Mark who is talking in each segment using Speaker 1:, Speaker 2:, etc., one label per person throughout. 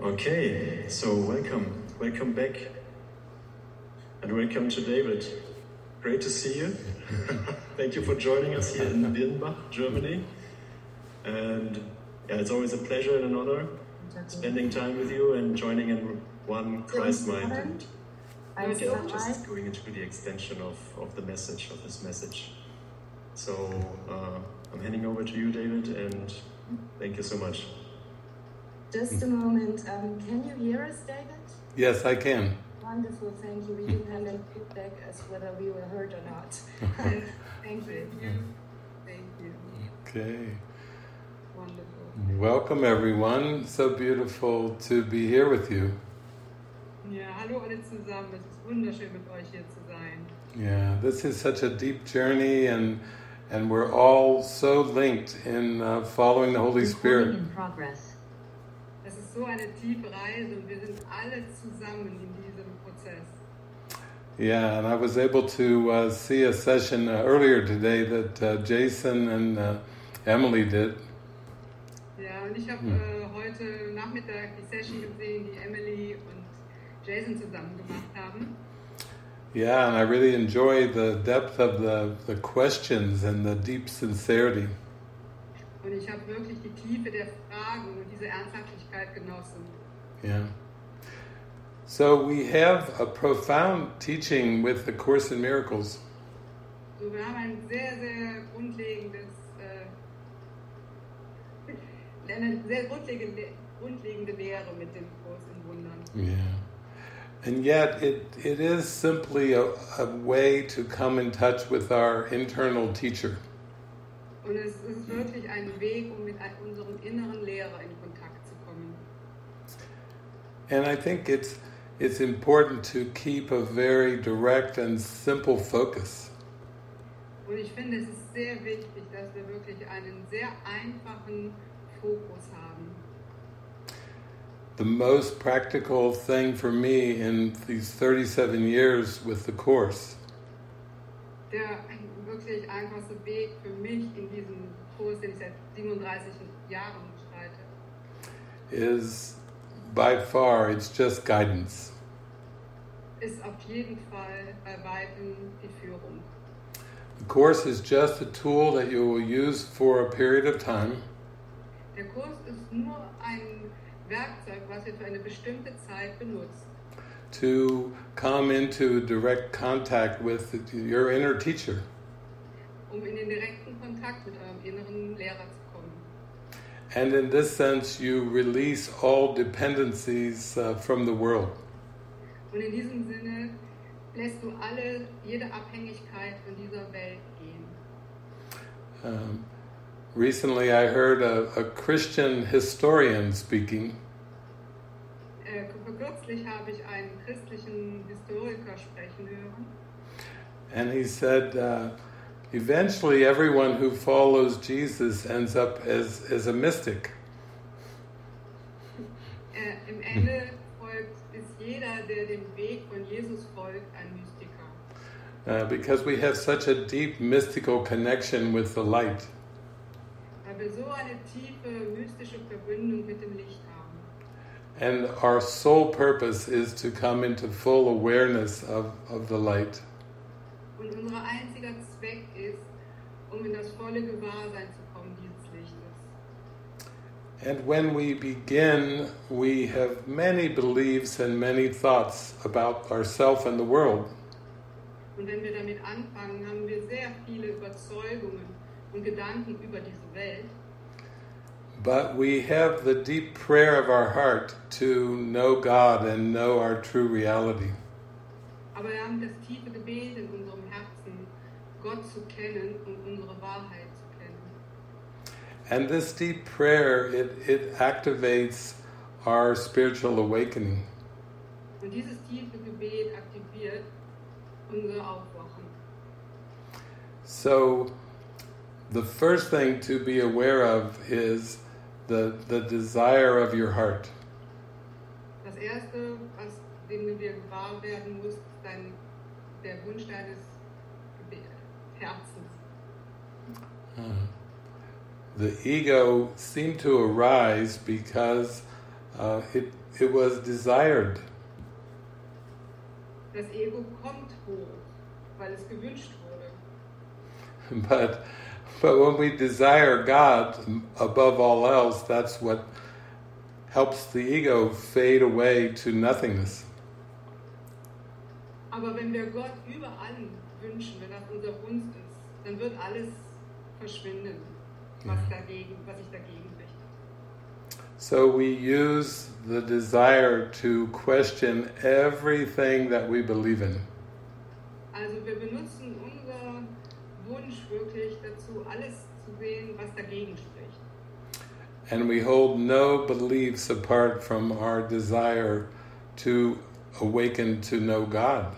Speaker 1: Okay, so welcome, welcome back, and welcome to David. Great to see you. Thank you for joining us here in Birnbach, Germany. And yeah, it's always a pleasure and an honor spending time with you and joining in one Christ mind and yeah, just going into the extension of, of the message, of this message. So uh, I'm handing over to you, David, and thank you so much.
Speaker 2: Just a moment. Um, can you hear us, David?
Speaker 3: Yes, I can.
Speaker 2: Wonderful, thank you. We didn't have any feedback as whether we were heard or not. thank you. Thank you.
Speaker 3: Okay.
Speaker 2: Wonderful.
Speaker 3: Welcome, everyone. So beautiful to be here with you.
Speaker 4: Ja, hallo alle zusammen. Es ist wunderschön mit euch hier zu sein.
Speaker 3: Yeah, this is such a deep journey, and and we're all so linked in uh, following the Holy Spirit.
Speaker 5: progress.
Speaker 4: Es ist so eine tiefe Reise und wir sind alle zusammen in diesem Prozess.
Speaker 3: Yeah, and I was able to uh, see a session uh, earlier today that uh, Jason and uh, Emily did.
Speaker 4: Ja, und ich habe
Speaker 3: Hm.
Speaker 4: äh, heute Nachmittag die Session gesehen, die Emily und Jason zusammen gemacht haben.
Speaker 3: Yeah, and I really enjoy the depth of the, the questions and the deep sincerity.
Speaker 4: Und ich habe wirklich die Tiefe der Fragen und diese Ernsthaftigkeit genossen.
Speaker 3: Yeah. So we have a profound teaching with the Course in Miracles.
Speaker 4: So, wir haben ein sehr, sehr grundlegendes, äh, eine sehr grundlegende, grundlegende Lehre mit dem Kurs in Wundern.
Speaker 3: Yeah. And yet it, it is simply a, a way to come in touch with our internal teacher.
Speaker 4: Und es ist wirklich ein Weg, um mit unserem inneren Lehrer in Kontakt zu kommen.
Speaker 3: And I think it's it's important to keep a very direct and simple focus.
Speaker 4: Und ich finde, es ist sehr wichtig, dass wir wirklich einen sehr einfachen Fokus haben.
Speaker 3: The most practical thing for me in these 37 years with the Course
Speaker 4: Der wirklich einfachste Weg für mich in diesem Kurs, den ich seit 37 Jahren bestreite,
Speaker 3: is by far it's just guidance.
Speaker 4: ist auf jeden Fall bei Weitem die Führung.
Speaker 3: The Course is just a tool that you will use for a period of time
Speaker 4: Der Kurs ist nur ein Werkzeug, was ihr für eine bestimmte Zeit benutzt,
Speaker 3: to come into direct contact with your inner teacher.
Speaker 4: um in den direkten Kontakt mit eurem inneren Lehrer zu kommen.
Speaker 3: And in this sense, you release all dependencies uh, from the world.
Speaker 4: Und in diesem Sinne lässt du alle, jede Abhängigkeit von dieser Welt gehen.
Speaker 3: Um, recently, I heard a, a Christian historian speaking,
Speaker 4: kürzlich habe ich einen christlichen Historiker sprechen hören.
Speaker 3: and he said, uh, eventually, everyone who follows Jesus ends up as, as a mystic.
Speaker 4: Äh, Im Ende folgt, ist jeder, der dem Weg von Jesus folgt, ein Mystiker.
Speaker 3: Uh, because we have such a deep mystical connection with the light.
Speaker 4: Weil wir so eine tiefe mystische Verbindung mit dem Licht.
Speaker 3: And our sole purpose is to come into full awareness of, of the light.
Speaker 4: Und unser einziger Zweck ist, um in das volle Gewahrsein zu kommen dieses Lichtes.
Speaker 3: And when we begin, we have many beliefs and many thoughts about ourself and the world.
Speaker 4: Und wenn wir damit anfangen, haben wir sehr viele Überzeugungen und Gedanken über diese Welt.
Speaker 3: But we have the deep prayer of our heart to know God and know our true reality.
Speaker 4: Aber wir haben das tiefe Gebet in unserem Herzen, Gott zu kennen und unsere Wahrheit zu kennen.
Speaker 3: And this deep prayer, it, it activates our spiritual awakening.
Speaker 4: Und dieses tiefe Gebet aktiviert unser Aufwachen.
Speaker 3: So, the first thing to be aware of is the, the desire of your heart.
Speaker 4: Das Erste, was dem gewahr werden ist dein, der Wunsch deines Herzens.
Speaker 3: Uh, the ego seemed to arise because uh, it, it was desired.
Speaker 4: Das Ego kommt hoch, weil es gewünscht wurde.
Speaker 3: But, but when we desire God above all else, that's what helps the ego fade away to nothingness.
Speaker 4: Aber wenn wir Gott über allem wünschen, wenn das unser Wunsch ist, dann wird alles verschwinden, was, dagegen, was sich dagegen richtet.
Speaker 3: So we use the desire to question everything that we believe in.
Speaker 4: Also wir benutzen unser Wunsch wirklich dazu, alles zu sehen, was dagegen spricht.
Speaker 3: And we hold no beliefs apart from our desire to awaken to know God.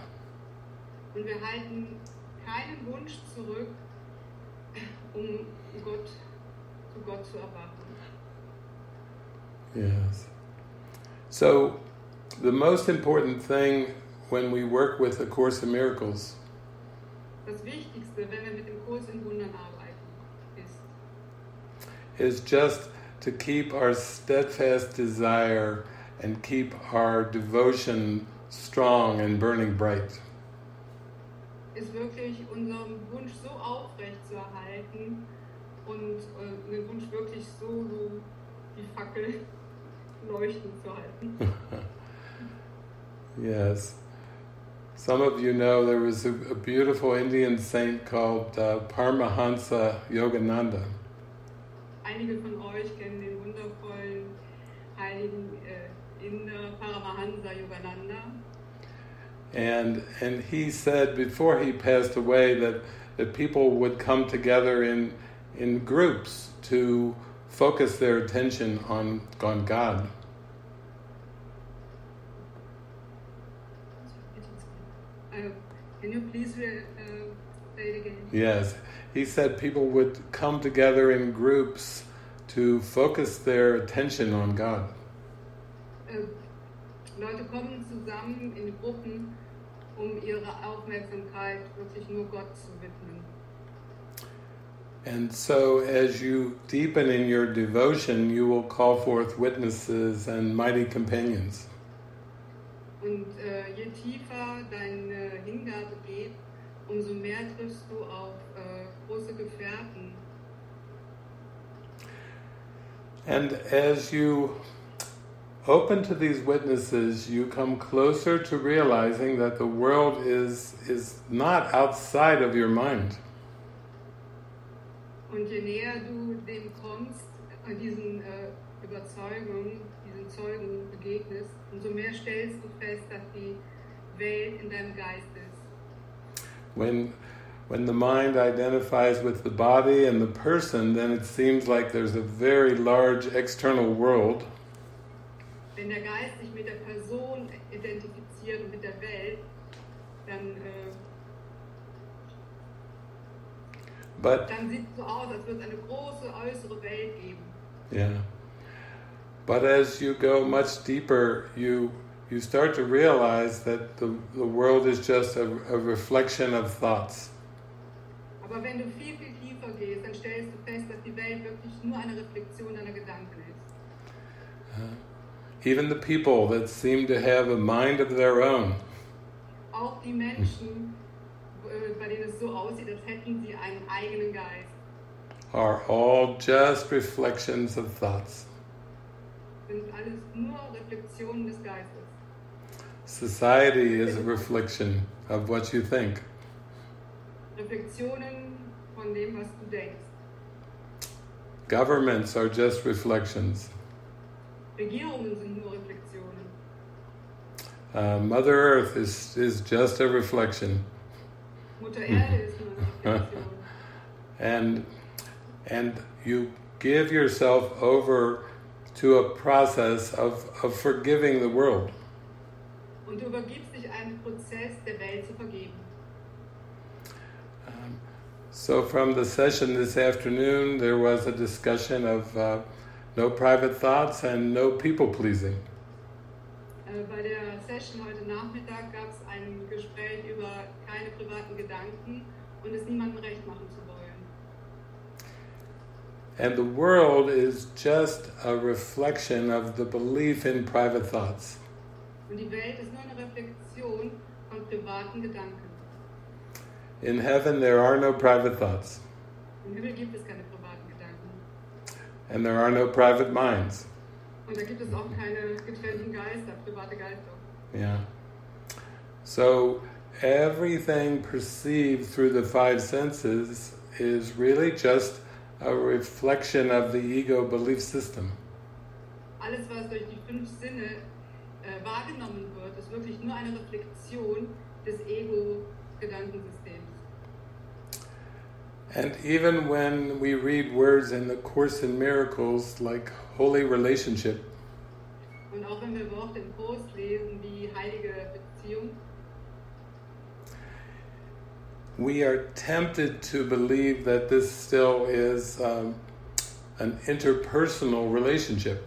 Speaker 4: Und wir halten keinen Wunsch zurück, um Gott, zu Gott zu erwachen.
Speaker 3: Yes. So, the most important thing when we work with A Course in Miracles
Speaker 4: Das Wichtigste, wenn wir mit dem Kurs in Wundern arbeiten,
Speaker 3: is just to keep our steadfast desire and keep our devotion strong and burning bright.
Speaker 4: ist wirklich unseren Wunsch so aufrecht zu erhalten und äh, den Wunsch wirklich so, so die Fackel leuchten zu halten.
Speaker 3: Yes. Some of you know there was a, a beautiful Indian saint called uh, Paramahansa Yogananda.
Speaker 4: Einige von euch kennen den wundervollen heiligen äh, Inder Paramahansa Yogananda.
Speaker 3: And, and he said before he passed away that, that people would come together in, in groups to focus their attention on, on God.
Speaker 4: Uh, can you please re- uh, say it again?
Speaker 3: Yes, he said people would come together in groups to focus their attention on God.
Speaker 4: Äh, Leute kommen zusammen in Gruppen, um ihre Aufmerksamkeit wirklich nur Gott zu widmen.
Speaker 3: And so, as you deepen in your devotion, you will call forth witnesses and mighty companions.
Speaker 4: Und äh, je tiefer deine Hingabe geht, umso mehr triffst du auf äh,
Speaker 3: And as you open to these witnesses, you come closer to realizing that the world is, is not outside of your mind.
Speaker 4: Und je näher du dem kommst, an diesen äh, Überzeugungen, diesen Zeugen begegnest, umso mehr stellst du fest, dass die Welt in deinem Geist ist.
Speaker 3: When, when the mind identifies with the body and the person, then it seems like there's a very large external world.
Speaker 4: Wenn der Geist sich mit der Person identifiziert und mit der Welt, dann, äh,
Speaker 3: But
Speaker 4: dann sieht es so aus, als würde es eine große äußere Welt geben.
Speaker 3: Yeah. But as you go much deeper, you you start to realize that the, the world is just a, a reflection of thoughts.
Speaker 4: Aber wenn du viel, viel tiefer gehst, dann stellst du fest, dass die Welt wirklich nur eine Reflexion deiner Gedanken ist.
Speaker 3: Even the people that seem to have a mind of their own
Speaker 4: Auch die Menschen, äh, bei denen es so aussieht, als hätten sie einen eigenen Geist,
Speaker 3: are all just reflections of thoughts.
Speaker 4: sind alles nur Reflexionen des Geistes.
Speaker 3: Society is a reflection of what you think.
Speaker 4: Reflexionen von dem, was du denkst.
Speaker 3: Governments are just reflections.
Speaker 4: Regierungen sind nur Reflexionen.
Speaker 3: Uh, Mother Earth is, is just a reflection.
Speaker 4: Mutter Erde ist nur eine Reflexion.
Speaker 3: and and you give yourself over to a process of, of forgiving the world.
Speaker 4: Und du übergibst dich einem Prozess, der Welt zu vergeben.
Speaker 3: So from the session this afternoon, there was a discussion of uh, no private thoughts and no people pleasing.
Speaker 4: Äh, Bei der Session heute Nachmittag gab es ein Gespräch über keine privaten Gedanken und es niemandem recht machen zu wollen.
Speaker 3: And the world is just a reflection of the belief in private thoughts.
Speaker 4: Und die Welt ist nur eine Reflexion von privaten Gedanken.
Speaker 3: In heaven, there are no private thoughts,
Speaker 4: Im Himmel gibt es keine privaten Gedanken.
Speaker 3: and there are no private minds.
Speaker 4: Und da gibt es auch keine getrennten Geister, private Geister.
Speaker 3: Yeah. So everything perceived through the five senses is really just a reflection of the ego belief system.
Speaker 4: Alles, was durch die fünf Sinne äh, wahrgenommen wird, ist wirklich nur eine Reflexion des Ego-Gedankensystems.
Speaker 3: And even when we read words in the Course in Miracles like holy relationship,
Speaker 4: Und auch wenn wir Worte im Kurs lesen, wie heilige Beziehung,
Speaker 3: we are tempted to believe that this still is um, an interpersonal relationship.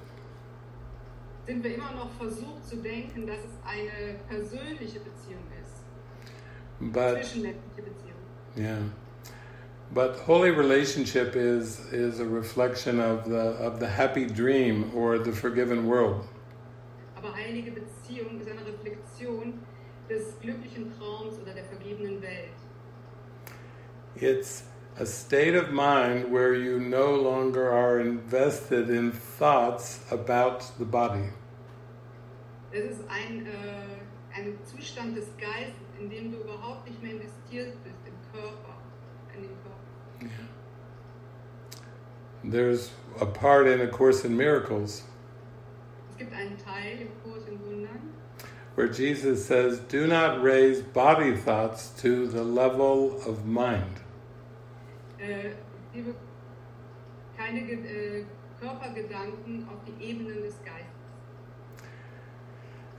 Speaker 4: sind wir immer noch versucht zu denken, dass es eine persönliche Beziehung ist,
Speaker 3: But
Speaker 4: zwischenmenschliche Beziehung.
Speaker 3: Yeah. But holy relationship is is a reflection of the of the happy dream or the forgiven world.
Speaker 4: Aber heilige Beziehung ist eine Reflexion des glücklichen Traums oder der vergebenen Welt.
Speaker 3: It's a state of mind where you no longer are invested in thoughts about the body.
Speaker 4: Es ist ein, äh, ein Zustand des Geistes, in dem du überhaupt nicht mehr investiert bist im Körper,
Speaker 3: There's a part in A Course in Miracles
Speaker 4: Es gibt einen Teil im Kurs in Wundern,
Speaker 3: where Jesus says, "Do not raise body thoughts to the level of mind."
Speaker 4: äh, liebe, keine Ge äh, Körpergedanken auf die Ebenen des Geistes.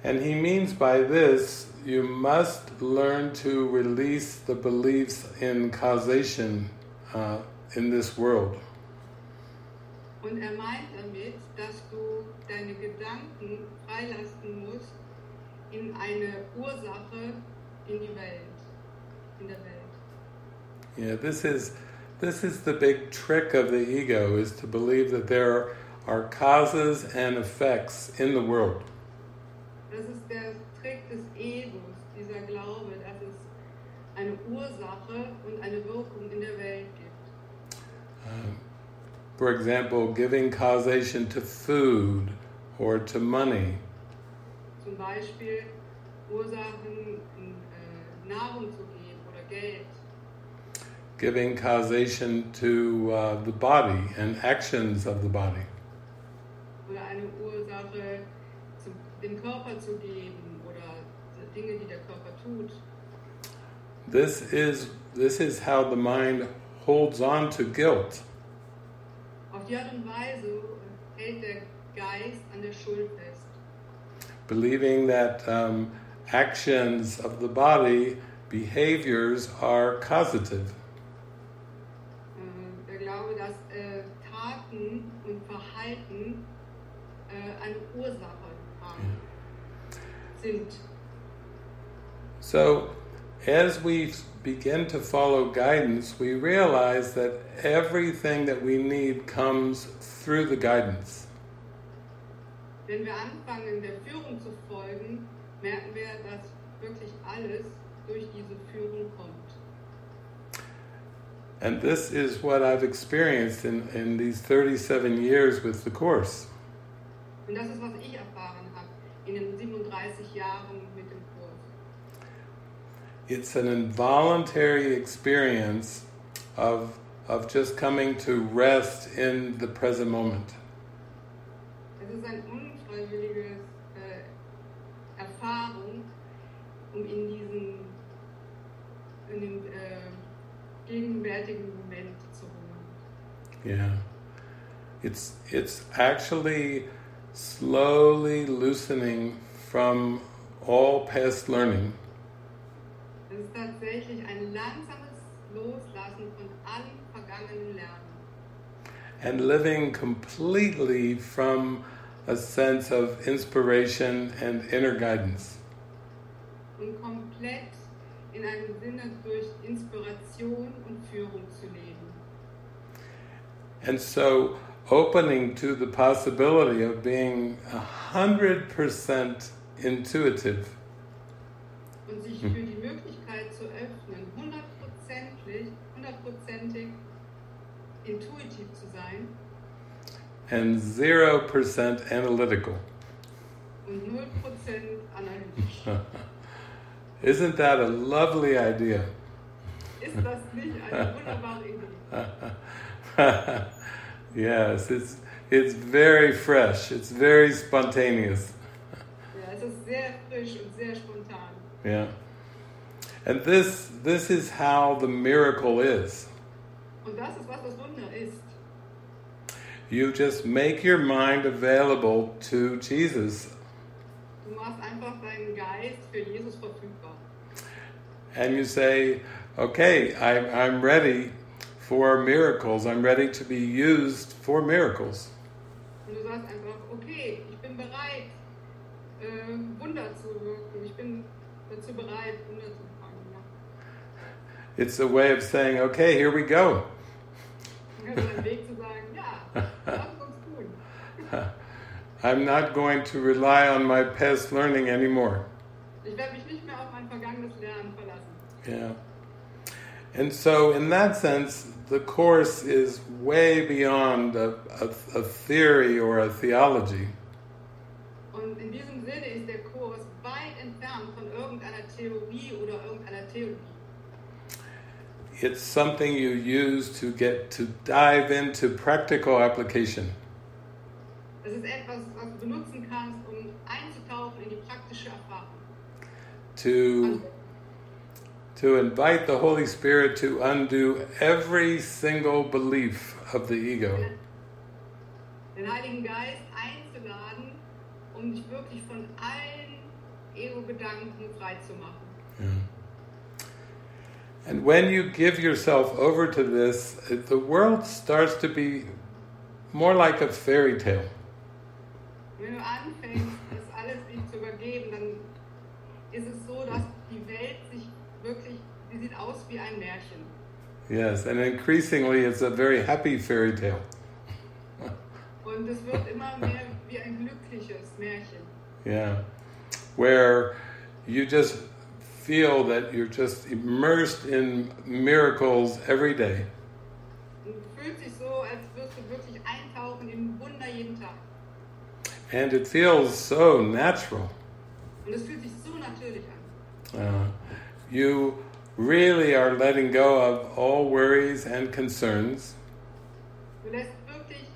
Speaker 3: And he means by this, you must learn to release the beliefs in causation uh, in this world.
Speaker 4: Und er meint damit, dass du deine Gedanken freilassen musst in eine Ursache in die Welt, in der Welt.
Speaker 3: Yeah, this is this is the big trick of the ego is to believe that there are causes and effects in the world.
Speaker 4: Das ist der Trick des Egos, dieser Glaube, dass es eine Ursache
Speaker 3: for example, giving causation to food or to money,
Speaker 4: Zum Beispiel Ursachen äh, Nahrung zu geben oder Geld.
Speaker 3: giving causation to uh, the body and actions of the body.
Speaker 4: oder eine Ursache zum, dem Körper zu geben oder Dinge, die der Körper tut.
Speaker 3: This is this is how the mind holds on to guilt.
Speaker 4: Auf die Art und Weise hält der Geist an der Schuld fest,
Speaker 3: believing that um, actions of the body, behaviors are causative.
Speaker 4: äh, der Glaube, dass äh, Taten und Verhalten äh, eine Ursache haben, sind.
Speaker 3: So, as we begin to follow guidance, we realize that everything that we need comes through the guidance.
Speaker 4: Wenn wir anfangen, der Führung zu folgen, merken wir, dass wirklich alles durch diese Führung kommt.
Speaker 3: And this is what I've experienced in, in these 37 years with the Course.
Speaker 4: Und das ist, was ich erfahren habe in den 37 Jahren mit dem Kurs.
Speaker 3: It's an involuntary experience of, of just coming to rest in the present moment.
Speaker 4: Es ist eine unfreiwillige äh, Erfahrung, um in diesen in den äh, gegenwärtigen Moment zu ruhen.
Speaker 3: Yeah. It's, it's actually slowly loosening from all past learning
Speaker 4: Es ist tatsächlich ein langsames Loslassen von allem vergangenen Lernen
Speaker 3: and living completely from a sense of inspiration and inner guidance.
Speaker 4: und komplett in einem Sinne durch Inspiration und Führung zu leben.
Speaker 3: And so opening to the possibility of being a hundred percent intuitive.
Speaker 4: Und sich hmm. für die Möglichkeit zu öffnen, hundertprozentig, hundertprozentig intuitiv zu sein
Speaker 3: and 0% analytical.
Speaker 4: und 0% analytisch.
Speaker 3: Isn't that a lovely idea?
Speaker 4: Ist das nicht eine wunderbare Idee?
Speaker 3: yes, it's, it's very fresh, it's very spontaneous.
Speaker 4: Ja, es ist sehr frisch und sehr spontan.
Speaker 3: Yeah. And this, this is how the miracle is.
Speaker 4: Oh, Und das ist, was das Wunder ist.
Speaker 3: You just make your mind available to Jesus
Speaker 4: Du machst einfach deinen Geist für Jesus verfügbar.
Speaker 3: and you say, okay, I'm, I'm ready for miracles. I'm ready to be used for miracles.
Speaker 4: Und du sagst einfach, okay, ich bin bereit, äh, Wunder zu wirken. Ich bin dazu bereit, Wunder zu fangen. Ja.
Speaker 3: It's a way of saying, okay, here we go.
Speaker 4: Das ist ein Weg zu sagen, ja, lass uns tun.
Speaker 3: I'm not going to rely on my past learning anymore.
Speaker 4: Ich werde mich nicht mehr auf mein vergangenes Lernen verlassen.
Speaker 3: Yeah. And so, in that sense, the Course is way beyond a, a, a theory or a theology.
Speaker 4: Und in diesem Sinne ist der Kurs weit entfernt von irgendeiner Theorie oder irgendeiner Theologie.
Speaker 3: It's something you use to get to dive into practical application.
Speaker 4: Es ist etwas, was du benutzen kannst, um einzutauchen in die praktische Erfahrung.
Speaker 3: To, to invite the Holy Spirit to undo every single belief of the ego.
Speaker 4: Den Heiligen Geist einzuladen, um dich wirklich von allen Ego-Gedanken freizumachen.
Speaker 3: And when you give yourself over to this, the world starts to be more like a fairy tale.
Speaker 4: Wenn du anfängst, das alles zu übergeben, dann ist es so, dass die Welt sich wirklich, die sieht aus wie ein Märchen.
Speaker 3: Yes, and increasingly it's a very happy fairy tale.
Speaker 4: Und es wird immer mehr wie ein glückliches Märchen.
Speaker 3: Yeah. Where you just feel that you're just immersed in miracles every day.
Speaker 4: Fühlst dich so, als würdest du wirklich eintauchen in Wunder jeden Tag.
Speaker 3: And it feels so natural.
Speaker 4: Und es fühlt sich so natürlich an.
Speaker 3: Uh, you really are letting go of all worries and concerns.
Speaker 4: Du lässt wirklich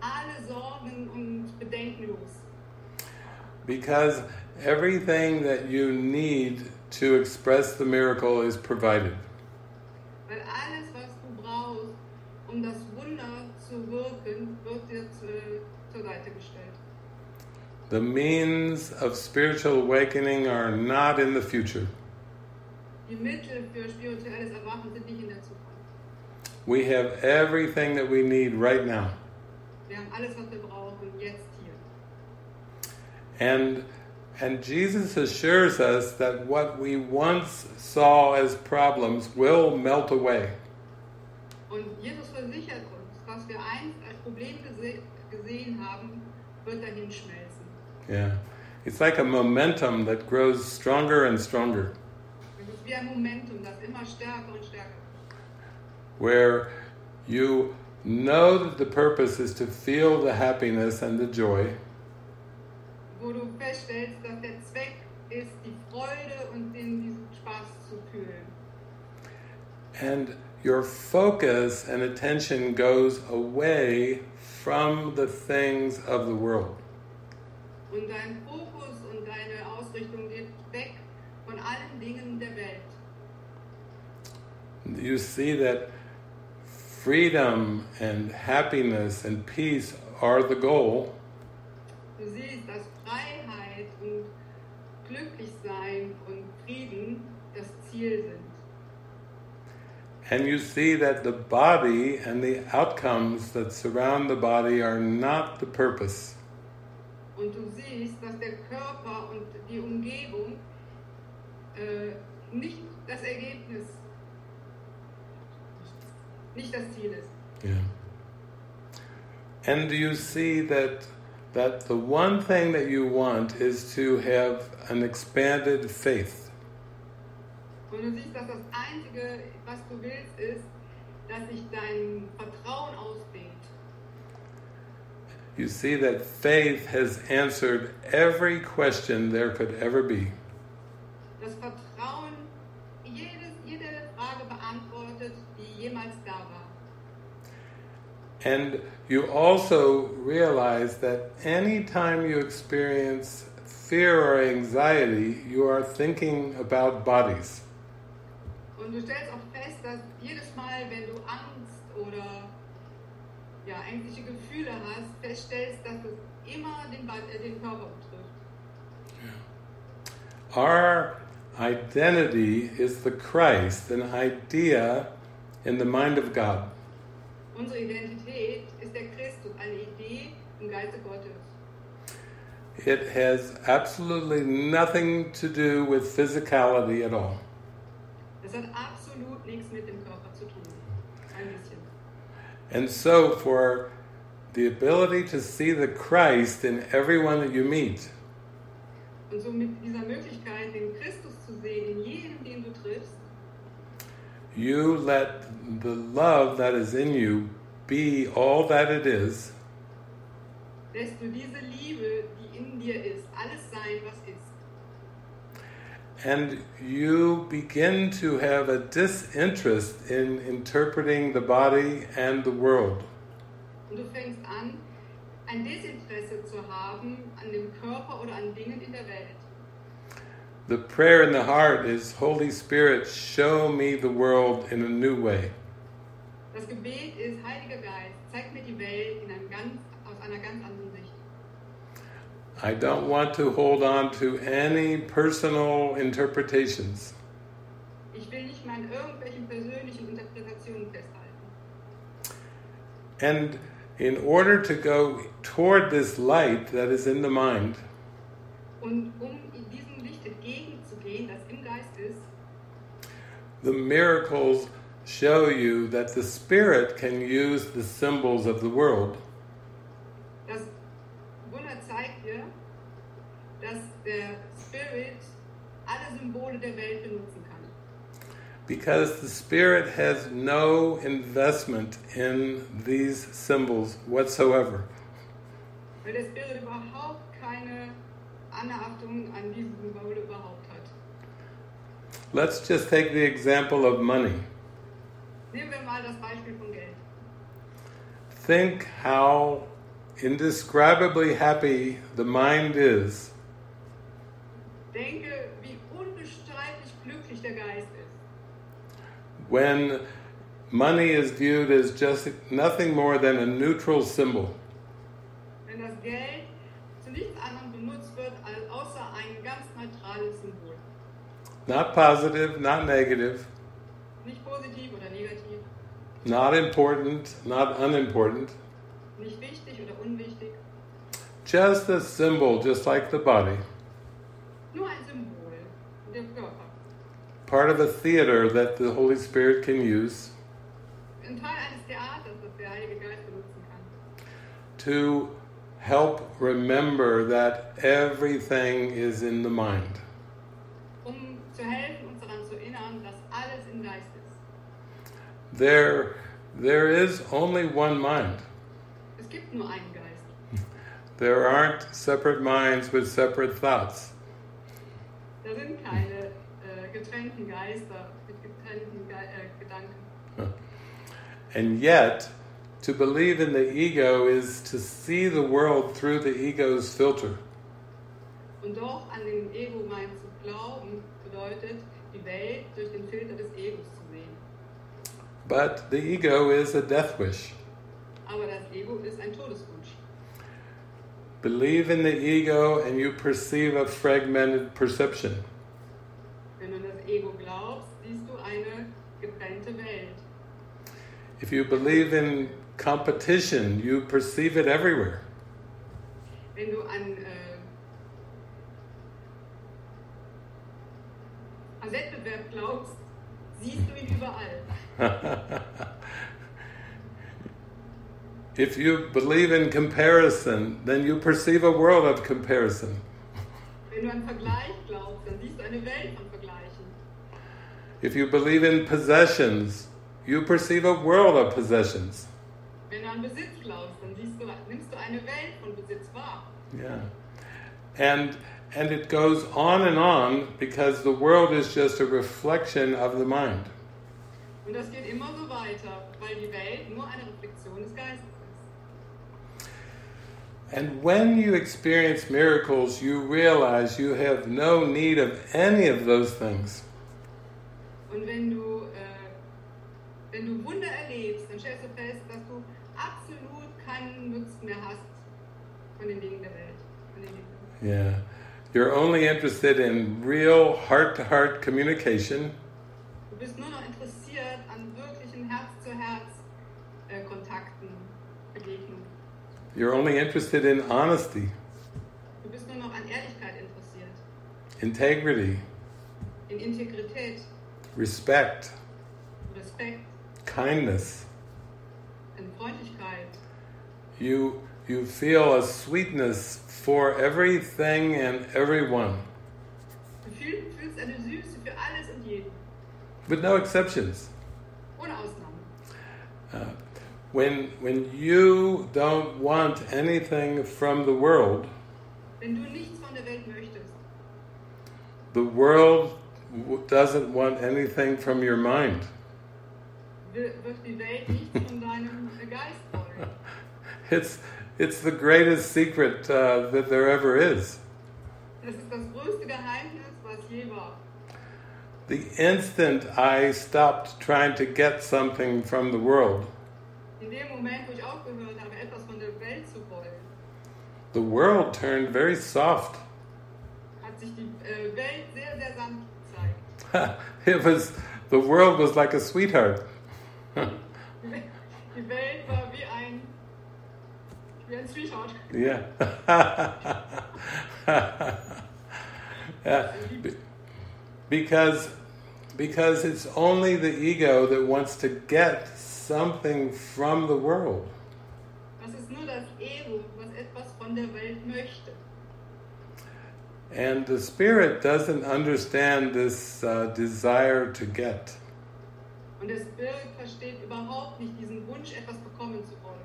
Speaker 4: alle Sorgen und Bedenken los.
Speaker 3: Because everything that you need to express the miracle is provided.
Speaker 4: Weil alles, was du brauchst, um das Wunder zu wirken, wird dir zu, zur Seite gestellt.
Speaker 3: The means of spiritual awakening are not in the future.
Speaker 4: Die Mittel für spirituelles Erwachen sind nicht in der Zukunft.
Speaker 3: We have everything that we need right now.
Speaker 4: Wir haben alles, was wir brauchen, jetzt hier.
Speaker 3: And and Jesus assures us that what we once saw as problems will melt away.
Speaker 4: Und Jesus versichert uns, was wir einst als Problem gese gesehen haben, wird dahin schmelzen.
Speaker 3: Yeah. It's like a momentum that grows stronger and stronger,
Speaker 4: Es ist wie ein Momentum, stärker und stärker
Speaker 3: where you know that the purpose is to feel the happiness and the joy,
Speaker 4: Wo du feststellst, dass der Zweck ist, die Freude und den, diesen Spaß zu fühlen.
Speaker 3: and your focus and attention goes away from the things of the world.
Speaker 4: Und dein Fokus und deine Ausrichtung geht weg von allen Dingen der Welt.
Speaker 3: You see that freedom and happiness and peace are the goal,
Speaker 4: Du siehst, dass Freiheit und Glücklichsein und Frieden das Ziel sind.
Speaker 3: and you see that the body and the outcomes that surround the body are not the purpose.
Speaker 4: Und du siehst, dass der Körper und die Umgebung äh, nicht das Ergebnis, nicht das Ziel ist.
Speaker 3: Yeah. And you see that that the one thing that you want is to have an expanded faith.
Speaker 4: Und du siehst, dass das Einzige, was du willst, ist, dass sich dein Vertrauen ausdehnt.
Speaker 3: You see that faith has answered every question there could ever be.
Speaker 4: Das Vertrauen jedes, jede Frage beantwortet, die jemals da war.
Speaker 3: And you also realize that anytime you experience fear or anxiety, you are thinking about bodies.
Speaker 4: Und du stellst auch fest, dass jedes Mal, wenn du Angst oder ja, ängstliche Gefühle hast, feststellst, dass es immer den, äh, den Körper betrifft.
Speaker 3: Our identity is the Christ, an idea in the mind of God.
Speaker 4: Unsere Identität ist der Christus, eine Idee im Geiste Gottes.
Speaker 3: It has absolutely nothing to do with physicality at all.
Speaker 4: Hat absolut nichts mit dem Körper zu tun. Ein bisschen.
Speaker 3: And so, for the ability to see the Christ in everyone that you meet,
Speaker 4: Und so mit dieser Möglichkeit, den Christus zu sehen, in jedem, den du triffst,
Speaker 3: you let the love that is in you be all that it is,
Speaker 4: lässt du diese Liebe, die in dir ist, alles sein, was.
Speaker 3: And you begin to have a disinterest in interpreting the body and the world.
Speaker 4: Und du fängst an, ein Desinteresse zu haben an dem Körper oder an Dingen in der Welt.
Speaker 3: The prayer in the heart is Holy Spirit, show me the world in a new way.
Speaker 4: Das Gebet ist, Heiliger Geist, zeig mir die Welt in einem ganz, aus einer ganz anderen.
Speaker 3: I don't want to hold on to any personal interpretations.
Speaker 4: Ich will nicht mehr an irgendwelchen persönlichen Interpretationen festhalten.
Speaker 3: And in order to go toward this light that is in the mind,
Speaker 4: Und um in diesem Licht entgegenzugehen, das im Geist ist,
Speaker 3: the miracles show you that the Spirit can use the symbols of the world
Speaker 4: das Wunder zeigt dir, dass der Spirit alle der Welt benutzen kann.
Speaker 3: because the Spirit has no investment in these symbols whatsoever.
Speaker 4: Weil der Spirit überhaupt keine Anhaftung an diese Symbole überhaupt hat.
Speaker 3: Let's just take the example of money.
Speaker 4: Nehmen wir mal das Beispiel von Geld.
Speaker 3: Think how indescribably happy the mind is
Speaker 4: Denke, wie unbestreitlich glücklich der Geist ist,
Speaker 3: when money is viewed as just nothing more than a neutral symbol.
Speaker 4: wenn das Geld zu nichts anderem benutzt wird, als außer ein ganz neutrales Symbol.
Speaker 3: Not positive, not negative,
Speaker 4: Nicht positiv oder negativ,
Speaker 3: not important, not unimportant.
Speaker 4: nicht wichtig oder unwichtig.
Speaker 3: Just a symbol, just like the body.
Speaker 4: Nur ein Symbol, der Körper.
Speaker 3: Part of a theater that the Holy Spirit can use
Speaker 4: Ein Teil eines Theaters, das der Heilige Geist benutzen kann.
Speaker 3: to help remember that everything is in the mind.
Speaker 4: Um zu helfen, uns daran zu erinnern, dass alles im Geist ist.
Speaker 3: There, there is only one mind.
Speaker 4: Es gibt nur einen Geist.
Speaker 3: There aren't separate minds with separate thoughts.
Speaker 4: Da sind keine Geister mit getrennten Ge äh, Gedanken.
Speaker 3: And yet, to believe in the ego is to see the world through the ego's filter.
Speaker 4: Und doch an den Ego-Mind zu glauben, bedeutet, die Welt durch den Filter des Egos zu sehen.
Speaker 3: But the ego is a death wish.
Speaker 4: Aber das Ego ist ein Todeswunsch.
Speaker 3: Believe in the ego and you perceive a fragmented perception.
Speaker 4: Wenn du an das Ego glaubst, siehst du eine getrennte Welt.
Speaker 3: If you believe in competition, you perceive it everywhere.
Speaker 4: Wenn du an, äh, an Wettbewerb glaubst, siehst du ihn überall.
Speaker 3: If you believe in comparison, then you perceive a world of comparison.
Speaker 4: Wenn du an Vergleich glaubst, dann siehst du eine Welt von Vergleichen.
Speaker 3: If you believe in possessions, you perceive a world of possessions.
Speaker 4: Wenn du an Besitz glaubst, dann siehst du, nimmst du eine Welt von Besitz wahr.
Speaker 3: Yeah. And and it goes on and on because the world is just a reflection of the mind.
Speaker 4: Und das geht immer so weiter, weil die Welt nur eine Reflexion des Geistes ist.
Speaker 3: And when you experience miracles, you realize you have no need of any of those things.
Speaker 4: Und wenn du, wenn du Wunder erlebst, dann stellst du fest, dass du absolut keinen Nutzen mehr hast von den Dingen der Welt. Von den Dingen.
Speaker 3: Yeah. You're only interested in real heart to heart communication
Speaker 4: Du bist nur noch interessiert an wirklichen Herz-zu-Herz-Kontakten, äh, Begegnungen.
Speaker 3: You're only interested in honesty,
Speaker 4: Du bist nur noch an Ehrlichkeit interessiert,
Speaker 3: integrity,
Speaker 4: in Integrität,
Speaker 3: respect,
Speaker 4: Respekt,
Speaker 3: kindness. You you feel a sweetness for everything and everyone,
Speaker 4: Du fühl- fühlst eine Süße für alles und jeden,
Speaker 3: with no exceptions. Uh, when when you don't want anything from the world,
Speaker 4: Wenn du nichts von der Welt möchtest,
Speaker 3: the world doesn't want anything from your mind.
Speaker 4: Wi- wird die Welt nichts von deinem Geist wollen.
Speaker 3: It's it's the greatest secret uh, that there ever is.
Speaker 4: Das ist das größte Geheimnis, was je war.
Speaker 3: The instant I stopped trying to get something from the world,
Speaker 4: In dem Moment, wo ich aufgehört habe, etwas von der Welt zu wollen,
Speaker 3: the world turned very soft.
Speaker 4: hat sich die äh, Welt sehr, sehr sanft gezeigt.
Speaker 3: it was the world was like a sweetheart.
Speaker 4: Die Welt war wie ein, wie ein Sweetheart.
Speaker 3: Yeah. Yeah, because because it's only the ego that wants to get something from the world.
Speaker 4: Das ist nur das Ego, was etwas von der Welt möchte.
Speaker 3: And the spirit doesn't understand this uh, desire to get.
Speaker 4: Und der Spirit versteht überhaupt nicht diesen Wunsch, etwas bekommen zu wollen.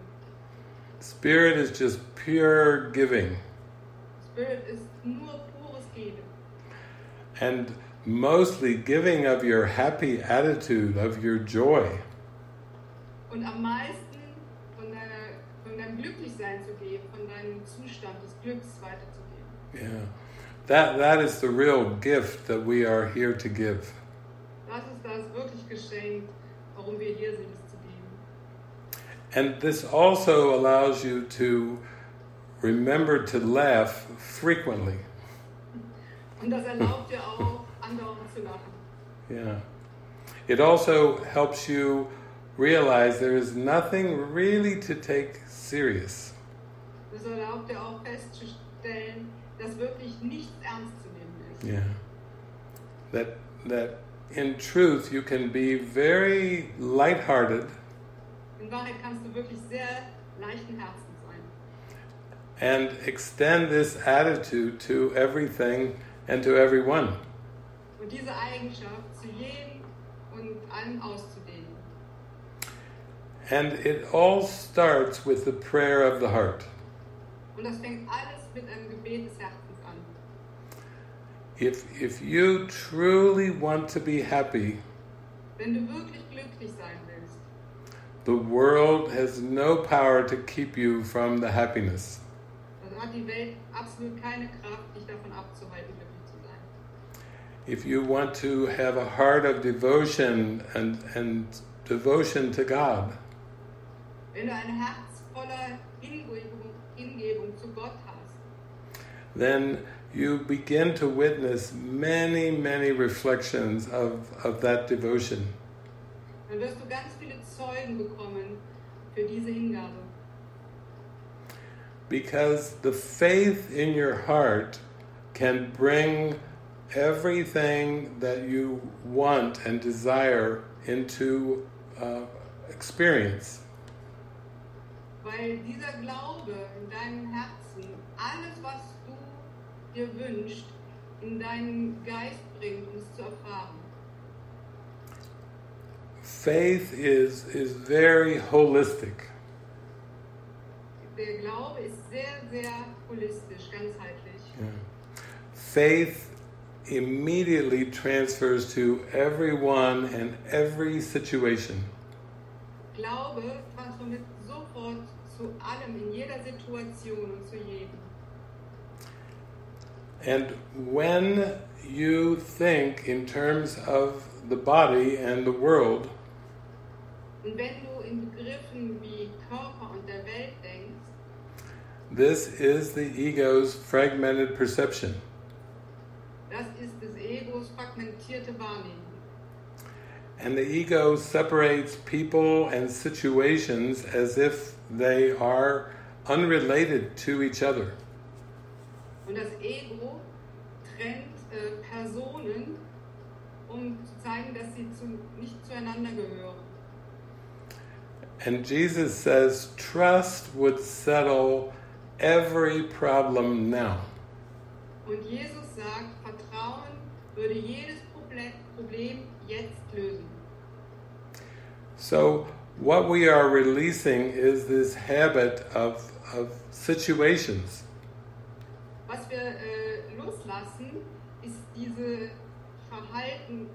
Speaker 3: Spirit is just pure giving.
Speaker 4: Spirit ist nur pures Geben.
Speaker 3: And mostly giving of your happy attitude, of your joy.
Speaker 4: Und am meisten von, deiner, von deinem Glücklichsein zu geben, von deinem Zustand des Glücks weiterzugeben.
Speaker 3: Yeah. That, that is the real gift that we are here to give.
Speaker 4: Das ist das wirklich Geschenk, warum wir hier sind, zu.
Speaker 3: And this also allows you to remember to laugh frequently.
Speaker 4: Und das erlaubt dir auch, andauernd zu lachen.
Speaker 3: Yeah. It also helps you realize there is nothing really to take serious.
Speaker 4: Das erlaubt dir auch festzustellen, dass wirklich nichts ernst zu nehmen ist.
Speaker 3: Yeah. That that in truth you can be very lighthearted
Speaker 4: In Wahrheit kannst du wirklich sehr leichten Herzens sein
Speaker 3: and extend this attitude to everything and to everyone.
Speaker 4: und diese Eigenschaft zu jedem und allem auszudehnen.
Speaker 3: And it all starts with the prayer of the heart.
Speaker 4: Und das fängt alles mit einem Gebet des Herzens.
Speaker 3: If if you truly want to be happy,
Speaker 4: Wenn du wirklich glücklich sein willst,
Speaker 3: the world has no power to keep you from the happiness.
Speaker 4: dann hat die Welt absolut keine Kraft, dich davon abzuhalten, glücklich zu sein.
Speaker 3: If you want to have a heart of devotion and and devotion to God,
Speaker 4: Wenn du ein Herz voller Hingebung, Hingebung zu Gott hast,
Speaker 3: then you begin to witness many, many reflections of, of that devotion.
Speaker 4: dann wirst du ganz viele Zeugen bekommen für diese Hingabe.
Speaker 3: Because the faith in your heart can bring everything that you want and desire into uh, experience.
Speaker 4: Weil dieser Glaube in deinem Herzen alles, was dir wünschst, in deinen Geist bringt, um es zu erfahren.
Speaker 3: Faith is, is very holistic.
Speaker 4: Der Glaube ist sehr, sehr holistisch, ganzheitlich.
Speaker 3: Faith immediately transfers to everyone and every situation.
Speaker 4: Glaube transformiert sofort zu allem, in jeder Situation und zu jedem.
Speaker 3: And when you think in terms of the body and the world,
Speaker 4: Und wenn du in Begriffen wie Körper und der Welt denkst,
Speaker 3: this is the ego's fragmented perception.
Speaker 4: das ist des Egos fragmentierte Wahrnehmung.
Speaker 3: And the ego separates people and situations as if they are unrelated to each other.
Speaker 4: Und das Ego trennt äh, Personen, um zu zeigen, dass sie zu, nicht zueinander gehören.
Speaker 3: And Jesus says, trust would settle every problem now.
Speaker 4: Und Jesus sagt, Vertrauen würde jedes Proble- Problem jetzt lösen.
Speaker 3: So, what we are releasing is this habit of, of situations.
Speaker 4: Was wir äh, loslassen, ist diese Verhalten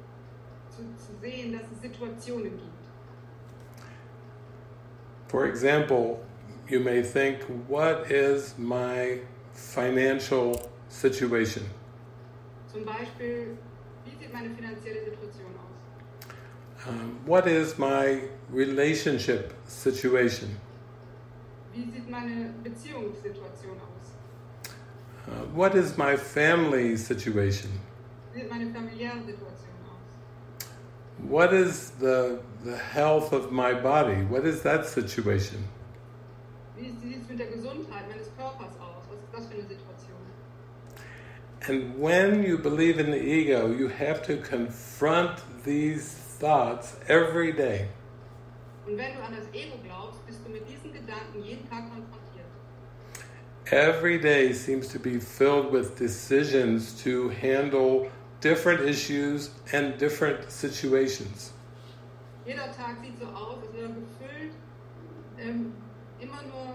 Speaker 4: zu, zu sehen, dass es Situationen gibt.
Speaker 3: For example, you may think, what is my financial situation?
Speaker 4: Zum Beispiel, wie sieht meine finanzielle Situation aus?
Speaker 3: Um, what is my relationship situation?
Speaker 4: Wie sieht meine Beziehungssituation aus?
Speaker 3: Uh, what is my family situation?
Speaker 4: Wie sieht meine familiäre Situation aus?
Speaker 3: What is the, the health of my body? What is that situation?
Speaker 4: Wie sieht es mit der Gesundheit meines Körpers aus? Was ist das für eine Situation?
Speaker 3: And when you believe in the ego, you have to confront these thoughts every day.
Speaker 4: Und wenn du an das Ego glaubst, bist du mit diesen Gedanken jeden Tag konfrontiert.
Speaker 3: Every day seems to be filled with decisions to handle different issues and different situations.
Speaker 4: Jeder Tag sieht so aus, als wäre er gefüllt, ähm, immer nur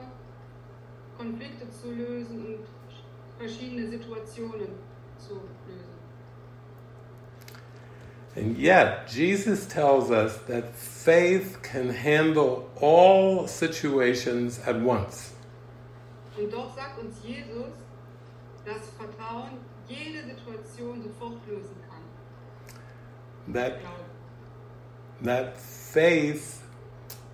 Speaker 4: Konflikte zu lösen und verschiedene Situationen zu lösen.
Speaker 3: And yet, Jesus tells us that faith can handle all situations at once.
Speaker 4: Und doch sagt uns Jesus, dass Vertrauen jede Situation sofort lösen kann.
Speaker 3: That,
Speaker 4: Glaube.
Speaker 3: that faith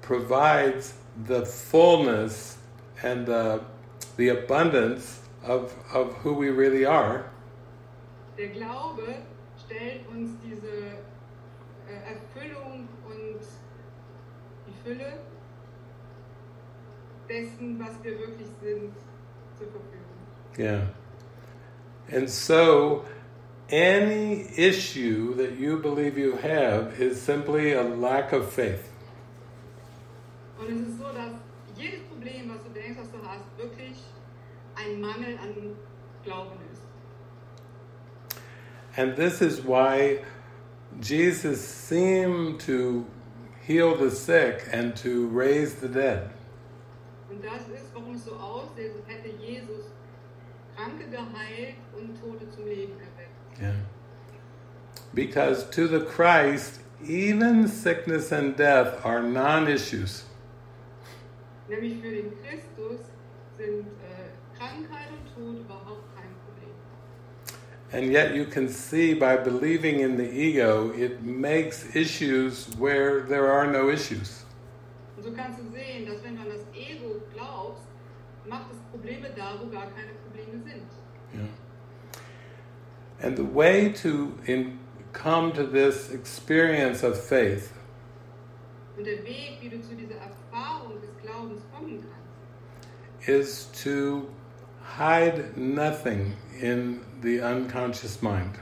Speaker 3: provides the fullness and the, the abundance of, of who we really are.
Speaker 4: Der Glaube stellt uns diese äh, Erfüllung und die Fülle dessen, was wir wirklich sind, zur Verfügung.
Speaker 3: Yeah. And so, any issue that you believe you have is simply a lack of faith.
Speaker 4: Und es ist so, dass jedes Problem, was du denkst, was du hast, wirklich ein Mangel an Glauben ist.
Speaker 3: And this is why Jesus seemed to heal the sick and to raise the dead.
Speaker 4: Und das ist, warum es so aussieht, als hätte Jesus Kranke geheilt und Tote zum Leben erweckt.
Speaker 3: Yeah. Because to the Christ, even sickness and death are non issues.
Speaker 4: Nämlich für den Christus sind äh, Krankheit und Tod überhaupt kein Problem.
Speaker 3: And yet, you can see by believing in the ego, it makes issues where there are no issues.
Speaker 4: Und so kannst du sehen, dass wenn du an das Ego glaubst, macht es Probleme da, wo gar keine Probleme sind.
Speaker 3: Yeah. And the way to in, come to this experience of faith
Speaker 4: Und der Weg, wie du zu dieser Erfahrung des Glaubens kommen kannst,
Speaker 3: is to hide nothing in the unconscious mind.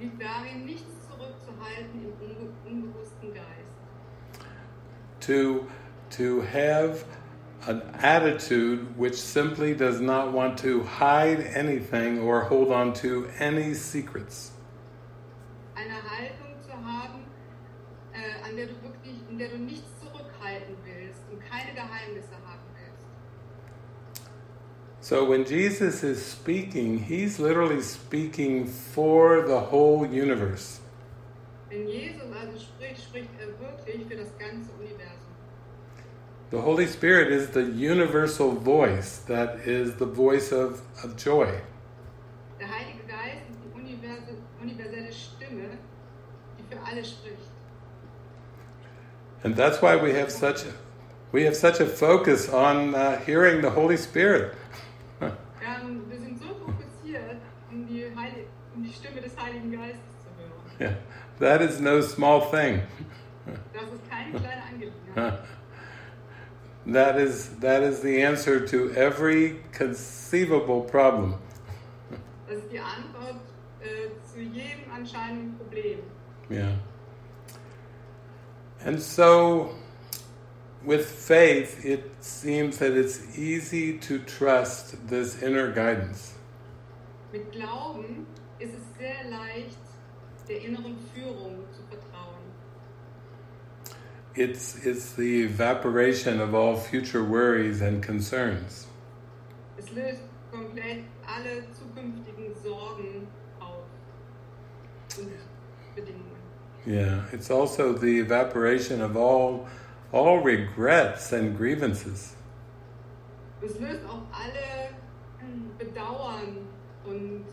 Speaker 4: liegt darin, nichts zurückzuhalten im unbewussten Geist.
Speaker 3: To, to have an attitude which simply does not want to hide anything or hold on to any secrets.
Speaker 4: Eine Haltung zu haben, äh, an der du wirklich, in der du nichts zurückhalten willst und keine Geheimnisse haben willst.
Speaker 3: So when Jesus is speaking, he's literally speaking for the whole universe.
Speaker 4: Wenn Jesus also spricht, spricht er wirklich für das ganze Universum.
Speaker 3: The Holy Spirit is the universal voice that is the voice of, of joy.
Speaker 4: Der Heilige Geist ist die universe, universelle Stimme, die für alle spricht.
Speaker 3: And that's why we have such a, we have such a focus on uh, hearing the Holy Spirit.
Speaker 4: Ja, wir sind so fokussiert, um die, Heilig um die Stimme des Heiligen Geistes zu hören.
Speaker 3: Yeah, that is no small thing.
Speaker 4: Das ist keine kleine Angelegenheit.
Speaker 3: That is that is the answer to every conceivable problem.
Speaker 4: Das ist die Antwort äh, zu jedem anscheinenden Problem.
Speaker 3: Yeah. And so with faith it seems that it's easy to trust this inner guidance.
Speaker 4: Mit Glauben ist es sehr leicht, der inneren Führung zu.
Speaker 3: It's it's the evaporation of all future worries and concerns.
Speaker 4: Es löst komplett alle zukünftigen Sorgen auf und Bedingungen.
Speaker 3: Yeah, it's also the evaporation of all all regrets and grievances.
Speaker 4: Es löst auch alle hm, Bedauern und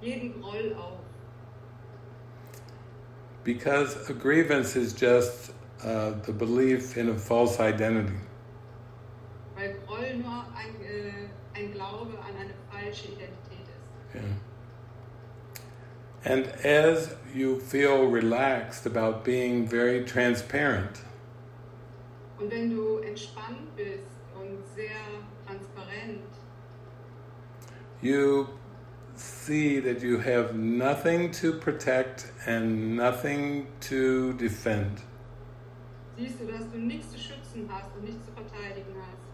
Speaker 4: jeden Groll auf.
Speaker 3: Because a grievance is just uh, the belief in a false identity.
Speaker 4: Weil Groll nur ein, äh, ein Glaube an eine falsche Identität ist.
Speaker 3: Yeah. And as you feel relaxed about being very transparent,
Speaker 4: Und wenn du entspannt bist und sehr transparent,
Speaker 3: you see that you have nothing to protect and nothing to defend.
Speaker 4: Siehst du, dass du nichts zu schützen hast und nichts zu verteidigen hast.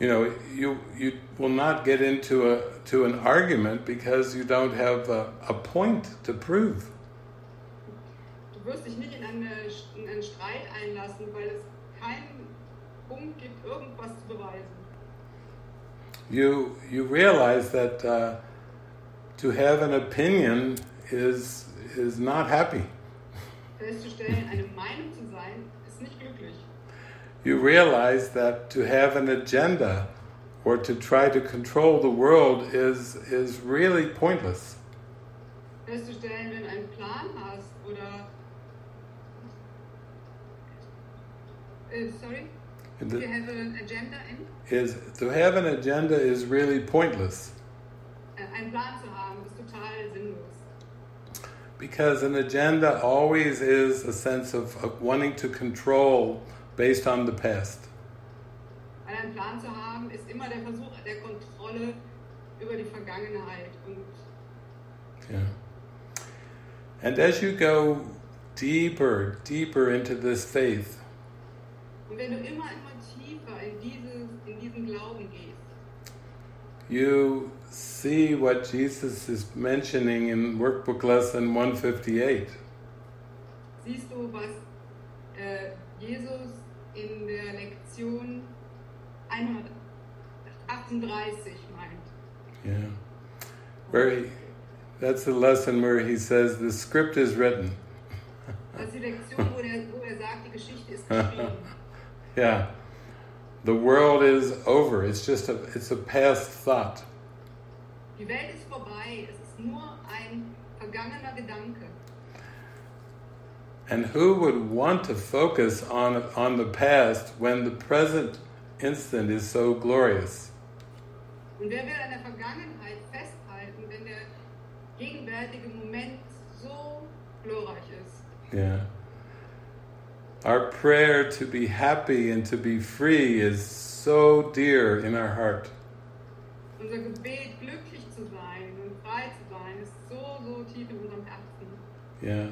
Speaker 3: You know, you you will not get into a to an argument because you don't have a, a point to prove.
Speaker 4: Du wirst dich nicht in, eine, in einen Streit einlassen, weil es keinen Punkt gibt, irgendwas zu beweisen.
Speaker 3: You you realize that uh, to have an opinion is is not happy.
Speaker 4: Festzustellen, eine Meinung zu sein, ist nicht glücklich.
Speaker 3: You realize that to have an agenda or to try to control the world is is really pointless.
Speaker 4: Festzustellen, wenn du einen Plan hast oder. Äh, sorry?
Speaker 3: And
Speaker 4: You have an agenda in?
Speaker 3: Is to have an agenda is really pointless
Speaker 4: Äh, einen Plan zu haben, ist total sinnlos.
Speaker 3: Because an agenda always is a sense of, of wanting to control based on the past.
Speaker 4: Einen Plan zu haben, ist immer der Versuch der Kontrolle über die Vergangenheit. Und
Speaker 3: Yeah. And as you go deeper, deeper into this faith,
Speaker 4: Und wenn du immer, immer tiefer in, dieses, in diesen Glauben gehst,
Speaker 3: you see what Jesus is mentioning in Workbook Lesson 158.
Speaker 4: siehst du, was äh, Jesus in der Lektion 138 meint.
Speaker 3: Yeah. Where he, that's the lesson where he says, The script is written.
Speaker 4: Das die Lektion, wo er, wo er sagt, die Geschichte ist geschrieben.
Speaker 3: Yeah. The world is over. It's just a it's a past thought.
Speaker 4: Die Welt ist vorbei, es ist nur ein vergangener Gedanke.
Speaker 3: And who would want to focus on on the past when the present instant is so glorious?
Speaker 4: Und wer will an der Vergangenheit festhalten, wenn der gegenwärtige Moment so glorreich ist?
Speaker 3: Yeah. Our prayer to be happy and to be free is so dear in our heart.
Speaker 4: Unser Gebet,
Speaker 3: Yeah.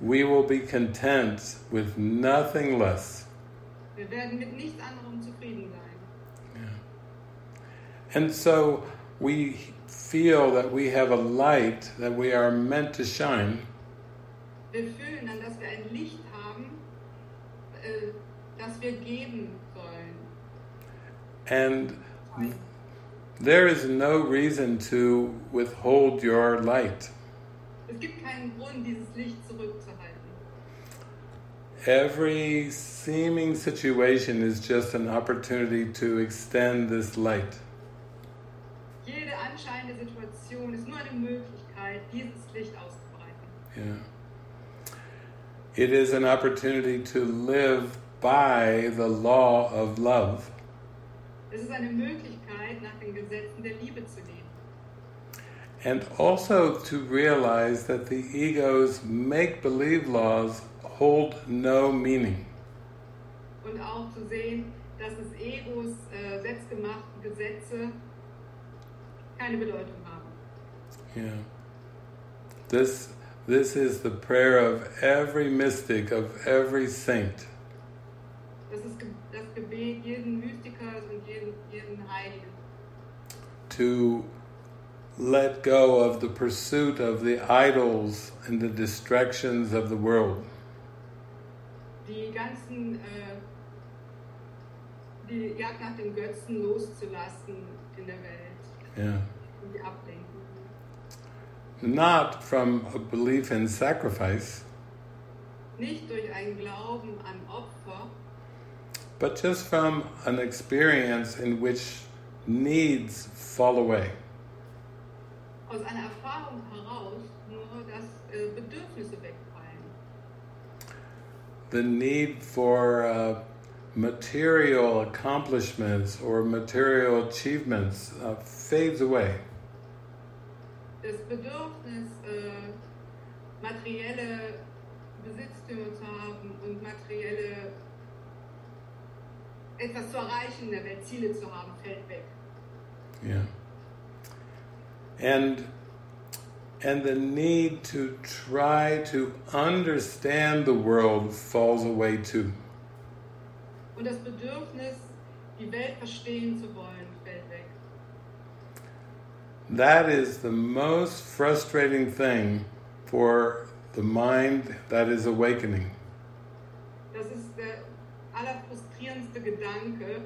Speaker 3: We will be content with nothing less
Speaker 4: Wir werden mit nichts anderem zufrieden sein. Yeah.
Speaker 3: And so we feel that we have a light that we are meant to shine,
Speaker 4: Wir fühlen dann, dass wir ein Licht haben, äh, das wir geben sollen.
Speaker 3: and there is no reason to withhold your light.
Speaker 4: Es gibt keinen Grund, dieses Licht zurückzuhalten.
Speaker 3: Every seeming situation is just an opportunity to extend this light.
Speaker 4: Jede anscheinende Situation ist nur eine Möglichkeit, dieses Licht auszubreiten.
Speaker 3: Yeah. It is an opportunity to live by the law of love.
Speaker 4: Es ist eine Möglichkeit, nach den Gesetzen der Liebe zu leben.
Speaker 3: And also to realize that the ego's make believe laws hold no meaning.
Speaker 4: Und auch zu sehen, dass Egos äh, selbstgemachten Gesetze keine Bedeutung haben.
Speaker 3: Yeah. This, this is the prayer of every mystic, of every saint.
Speaker 4: Das ist das Gebet jeden Mystikers und jeden, jeden Heiligen.
Speaker 3: To let go of the pursuit of the idols and the distractions of the world.
Speaker 4: Die ganzen, äh, die Jagd nach den Götzen loszulassen in der Welt
Speaker 3: Yeah.
Speaker 4: und die ablenken.
Speaker 3: Not from a belief in sacrifice,
Speaker 4: Nicht durch einen Glauben an Opfer,
Speaker 3: but just from an experience in which needs fall away.
Speaker 4: Aus einer Erfahrung heraus, nur dass äh, Bedürfnisse wegfallen.
Speaker 3: The need for uh, material accomplishments or material achievements uh, fades away.
Speaker 4: Das Bedürfnis, äh, materielle Besitztümer zu haben und materielle etwas zu erreichen in der Welt, Ziele zu haben, fällt weg.
Speaker 3: Yeah. And and the need to try to understand the world falls away too.
Speaker 4: Und das Bedürfnis, die Welt verstehen zu wollen, fällt weg.
Speaker 3: That is the most frustrating thing for the mind that is awakening.
Speaker 4: Das ist der allerfrustrierendste Gedanke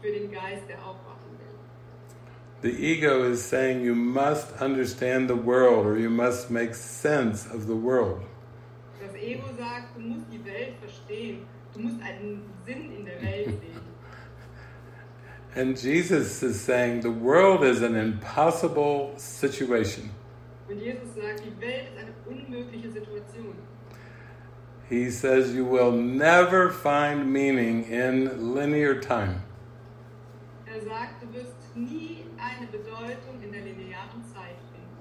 Speaker 4: für den Geist, der aufwachen will.
Speaker 3: The ego is saying you must understand the world or you must make sense of the world.
Speaker 4: Das Ego sagt, du musst die Welt verstehen, du musst einen Sinn in der Welt sehen.
Speaker 3: And Jesus is saying the world is an impossible situation.
Speaker 4: Und Jesus sagt, die Welt ist eine unmögliche Situation.
Speaker 3: He says you will never find meaning in linear time.
Speaker 4: Er sagt, du wirst nie eine Bedeutung in der linearen Zeit finden.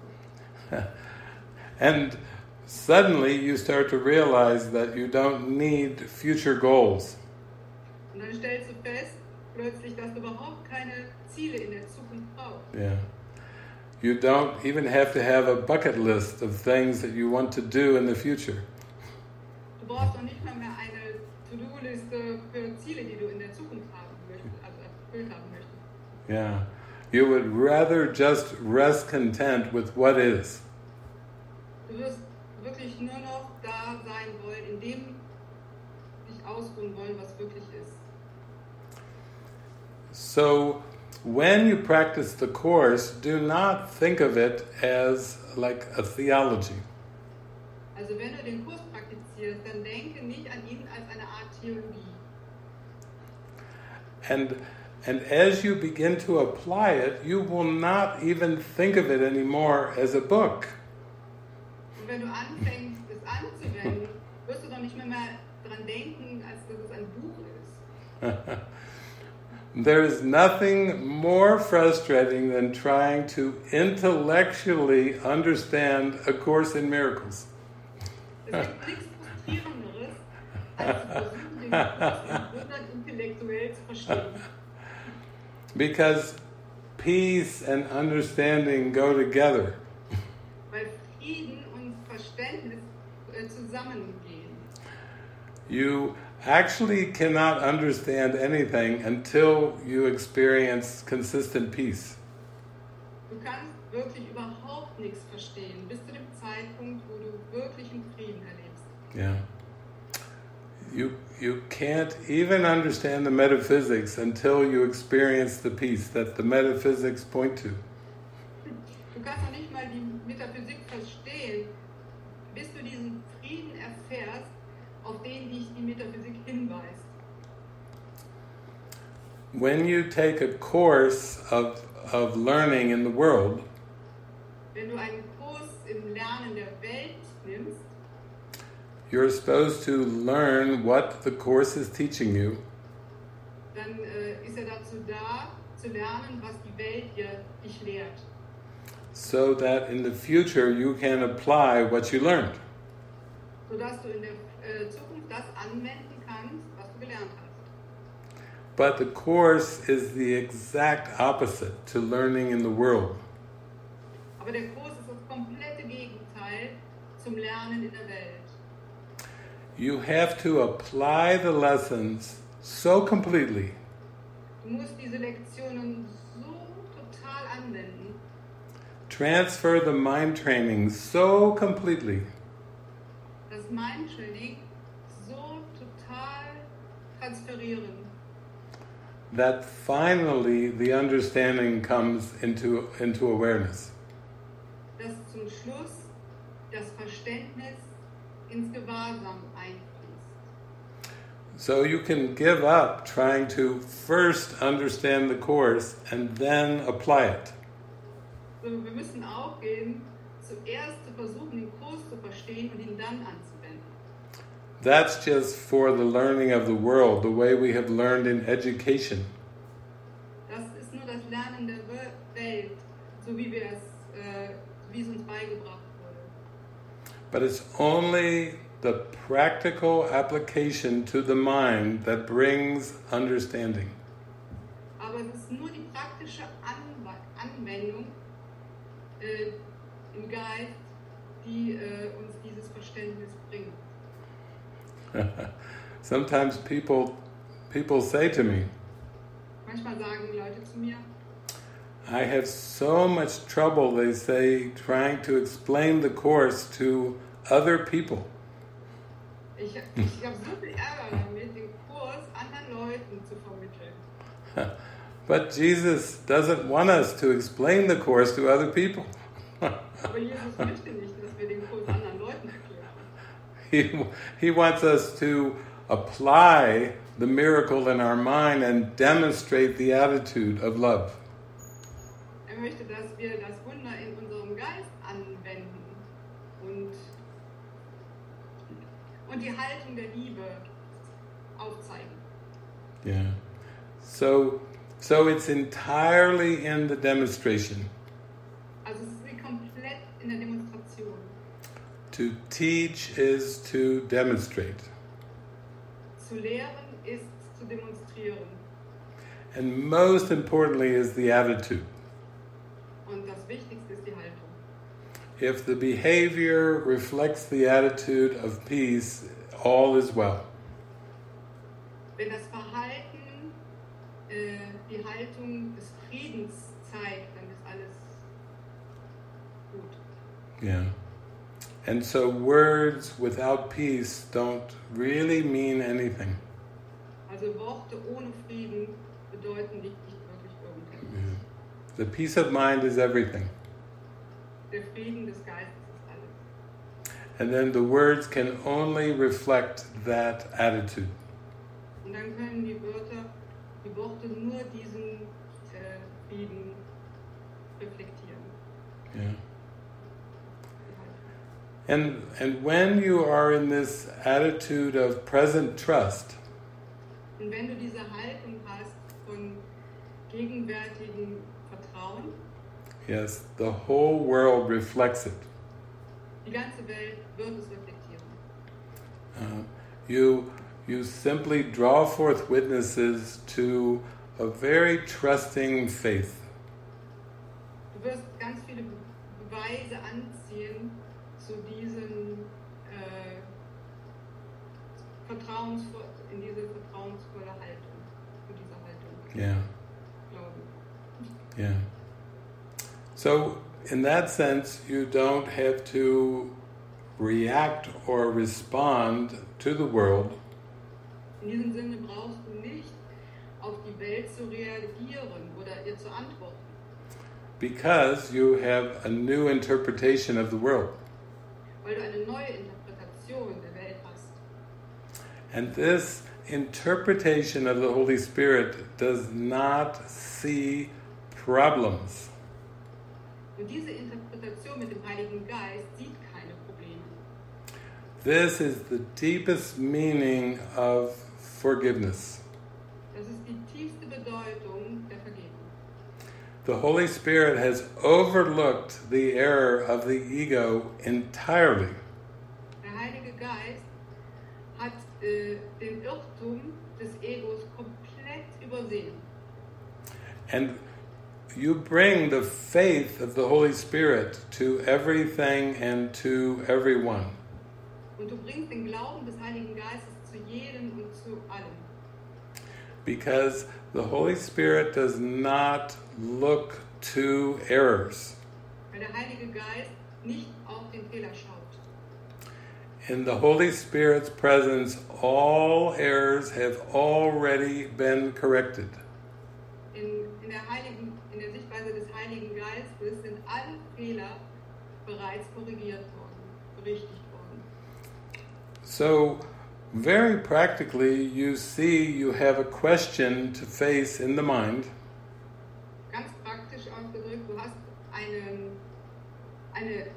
Speaker 3: And suddenly you start to realize that you don't need future goals.
Speaker 4: Und dann stellst du fest, plötzlich, dass du überhaupt keine Ziele in der Zukunft brauchst.
Speaker 3: Yeah. You don't even have to have a bucket list of things that you want to do in the future.
Speaker 4: Du brauchst noch nicht mal mehr eine To-Do-Liste für Ziele, die du in der Zukunft haben möchtest, also erfüllt haben möchtest.
Speaker 3: Yeah. You would rather just rest content with what is.
Speaker 4: Du wirst wirklich nur noch da sein wollen, in dem dich ausruhen wollen, was wirklich ist.
Speaker 3: So, when you practice the Course, do not think of it as like a theology.
Speaker 4: Also wenn du den Kurs praktizierst, dann denke nicht an ihn als eine Art Theologie.
Speaker 3: And, and as you begin to apply it, you will not even think of it anymore as a book.
Speaker 4: Und wenn du anfängst, es anzuwenden, wirst du doch nicht mehr, mehr daran denken, als dass es ein Buch ist.
Speaker 3: There is nothing more frustrating than trying to intellectually understand A Course in Miracles. Because peace and understanding go together.
Speaker 4: Weil Frieden und Verständnis äh, zusammengehen.
Speaker 3: You actually cannot understand anything until you experience consistent peace.
Speaker 4: Du kannst wirklich überhaupt nichts verstehen, bis zu dem Zeitpunkt, wo du wirklichen Frieden erlebst.
Speaker 3: Yeah. You, you can't even understand the metaphysics until you experience the peace that the metaphysics point to.
Speaker 4: Du kannst noch nicht mal die Metaphysik verstehen, bis du diesen Frieden erfährst, auf den dich die Metaphysik hinweist.
Speaker 3: When you take a course of, of learning in the world,
Speaker 4: Wenn du einen Kurs im Lernen der Welt nimmst,
Speaker 3: you're supposed to learn what the course is teaching you
Speaker 4: dann äh, ist er dazu da, zu lernen, was die Welt dir, dich lehrt.
Speaker 3: so that in the future you can apply what you learned.
Speaker 4: Sodass du in der äh, Zukunft das anwenden kannst, was du gelernt hast.
Speaker 3: But the course is the exact opposite to learning in the world.
Speaker 4: Aber der Kurs ist das komplette Gegenteil zum Lernen in der Welt.
Speaker 3: You have to apply the lessons so completely
Speaker 4: Du musst diese Lektionen so total anwenden,
Speaker 3: transfer the mind training so completely
Speaker 4: das Mindtraining so total transferieren,
Speaker 3: that finally the understanding comes into, into awareness.
Speaker 4: dass zum Schluss das Verständnis ins Gewahrsam.
Speaker 3: So you can give up trying to first understand the course and then apply it.
Speaker 4: So, wir müssen aufgeben, zuerst zu versuchen, den Kurs zu verstehen und ihn dann anzuwenden.
Speaker 3: That's just for the learning of the world, the way we have learned in education.
Speaker 4: Das ist nur das Lernen der Welt, so wie wir es, äh, wie es uns beigebracht wurde.
Speaker 3: But it's only the practical application to the mind that brings understanding.
Speaker 4: Aber es ist nur die praktische Anwe Anwendung äh, im Geist, die äh, uns dieses Verständnis bringt.
Speaker 3: Sometimes people people say to me,
Speaker 4: Manchmal sagen Leute zu mir,
Speaker 3: I have so much trouble, they say, trying to explain the course to other people.
Speaker 4: Ich, ich habe so viel Ärger damit, den Kurs anderen Leuten zu vermitteln.
Speaker 3: But Jesus doesn't want us to explain the course to other people.
Speaker 4: Aber Jesus möchte nicht, dass wir den Kurs anderen Leuten erklären.
Speaker 3: he, he wants us to apply the miracle in our mind and demonstrate the attitude of love.
Speaker 4: Er möchte, dass wir das Wunder in unserem Geist anwenden und, und die Haltung der Liebe aufzeigen.
Speaker 3: Yeah. So, so it's entirely in the demonstration.
Speaker 4: Also es ist komplett in der Demonstration.
Speaker 3: To teach is to demonstrate.
Speaker 4: Zu lehren ist zu demonstrieren.
Speaker 3: And most importantly is the attitude.
Speaker 4: Und das Wichtigste ist die Haltung.
Speaker 3: If the behavior reflects the attitude of peace, all is well.
Speaker 4: Wenn das Verhalten äh, die Haltung des Friedens zeigt, dann ist alles gut.
Speaker 3: Yeah. And so words without peace don't really mean anything.
Speaker 4: Also Worte ohne Frieden bedeuten nicht, wirklich irgendetwas.
Speaker 3: Yeah. The peace of mind is everything.
Speaker 4: Der Frieden des Geistes ist alles.
Speaker 3: And then the words can only reflect that attitude.
Speaker 4: Und dann können die Wörter, die Worte nur diesen äh, eh, Frieden reflektieren.
Speaker 3: Yeah. And and when you are in this attitude of present trust,
Speaker 4: Und wenn du diese Haltung hast von
Speaker 3: yes, the whole world reflects it.
Speaker 4: die ganze Welt wird es.
Speaker 3: Uh, you you simply draw forth witnesses to a very trusting faith.
Speaker 4: Du wirst ganz viele Be Beweise anziehen zu diesem äh, Vertrauensvoll, in diese vertrauensvolle Haltung, in diese Haltung
Speaker 3: Yeah.
Speaker 4: glauben.
Speaker 3: Yeah. So, in that sense, you don't have to react or respond to the world
Speaker 4: In diesem Sinne brauchst du nicht auf die Welt zu reagieren oder ihr zu antworten,
Speaker 3: because you have a new interpretation of the world.
Speaker 4: weil du eine neue Interpretation der Welt hast.
Speaker 3: And this interpretation of the Holy Spirit does not see problems.
Speaker 4: Und diese Interpretation mit dem Heiligen Geist sieht keine Probleme.
Speaker 3: This is the deepest meaning of forgiveness.
Speaker 4: Das ist die tiefste Bedeutung der Vergebung.
Speaker 3: The Holy Spirit has overlooked the error of the ego entirely.
Speaker 4: Der Heilige Geist hat äh, den Irrtum des Egos komplett übersehen.
Speaker 3: And you bring the faith of the Holy Spirit to everything and to everyone.
Speaker 4: Und du bringst den Glauben des Heiligen Geistes zu jedem und zu allem.
Speaker 3: Because the Holy Spirit does not look to errors.
Speaker 4: Weil der Heilige Geist nicht auf den Fehler schaut.
Speaker 3: In the Holy Spirit's presence, all errors have already been corrected.
Speaker 4: In, in, der Heiligen, in der Sichtweise des Heiligen Geistes sind alle Fehler bereits korrigiert worden, berichtigt worden.
Speaker 3: So, very practically, you see you have a question to face in the mind,
Speaker 4: Ganz praktisch ausgedrückt, du hast einen, eine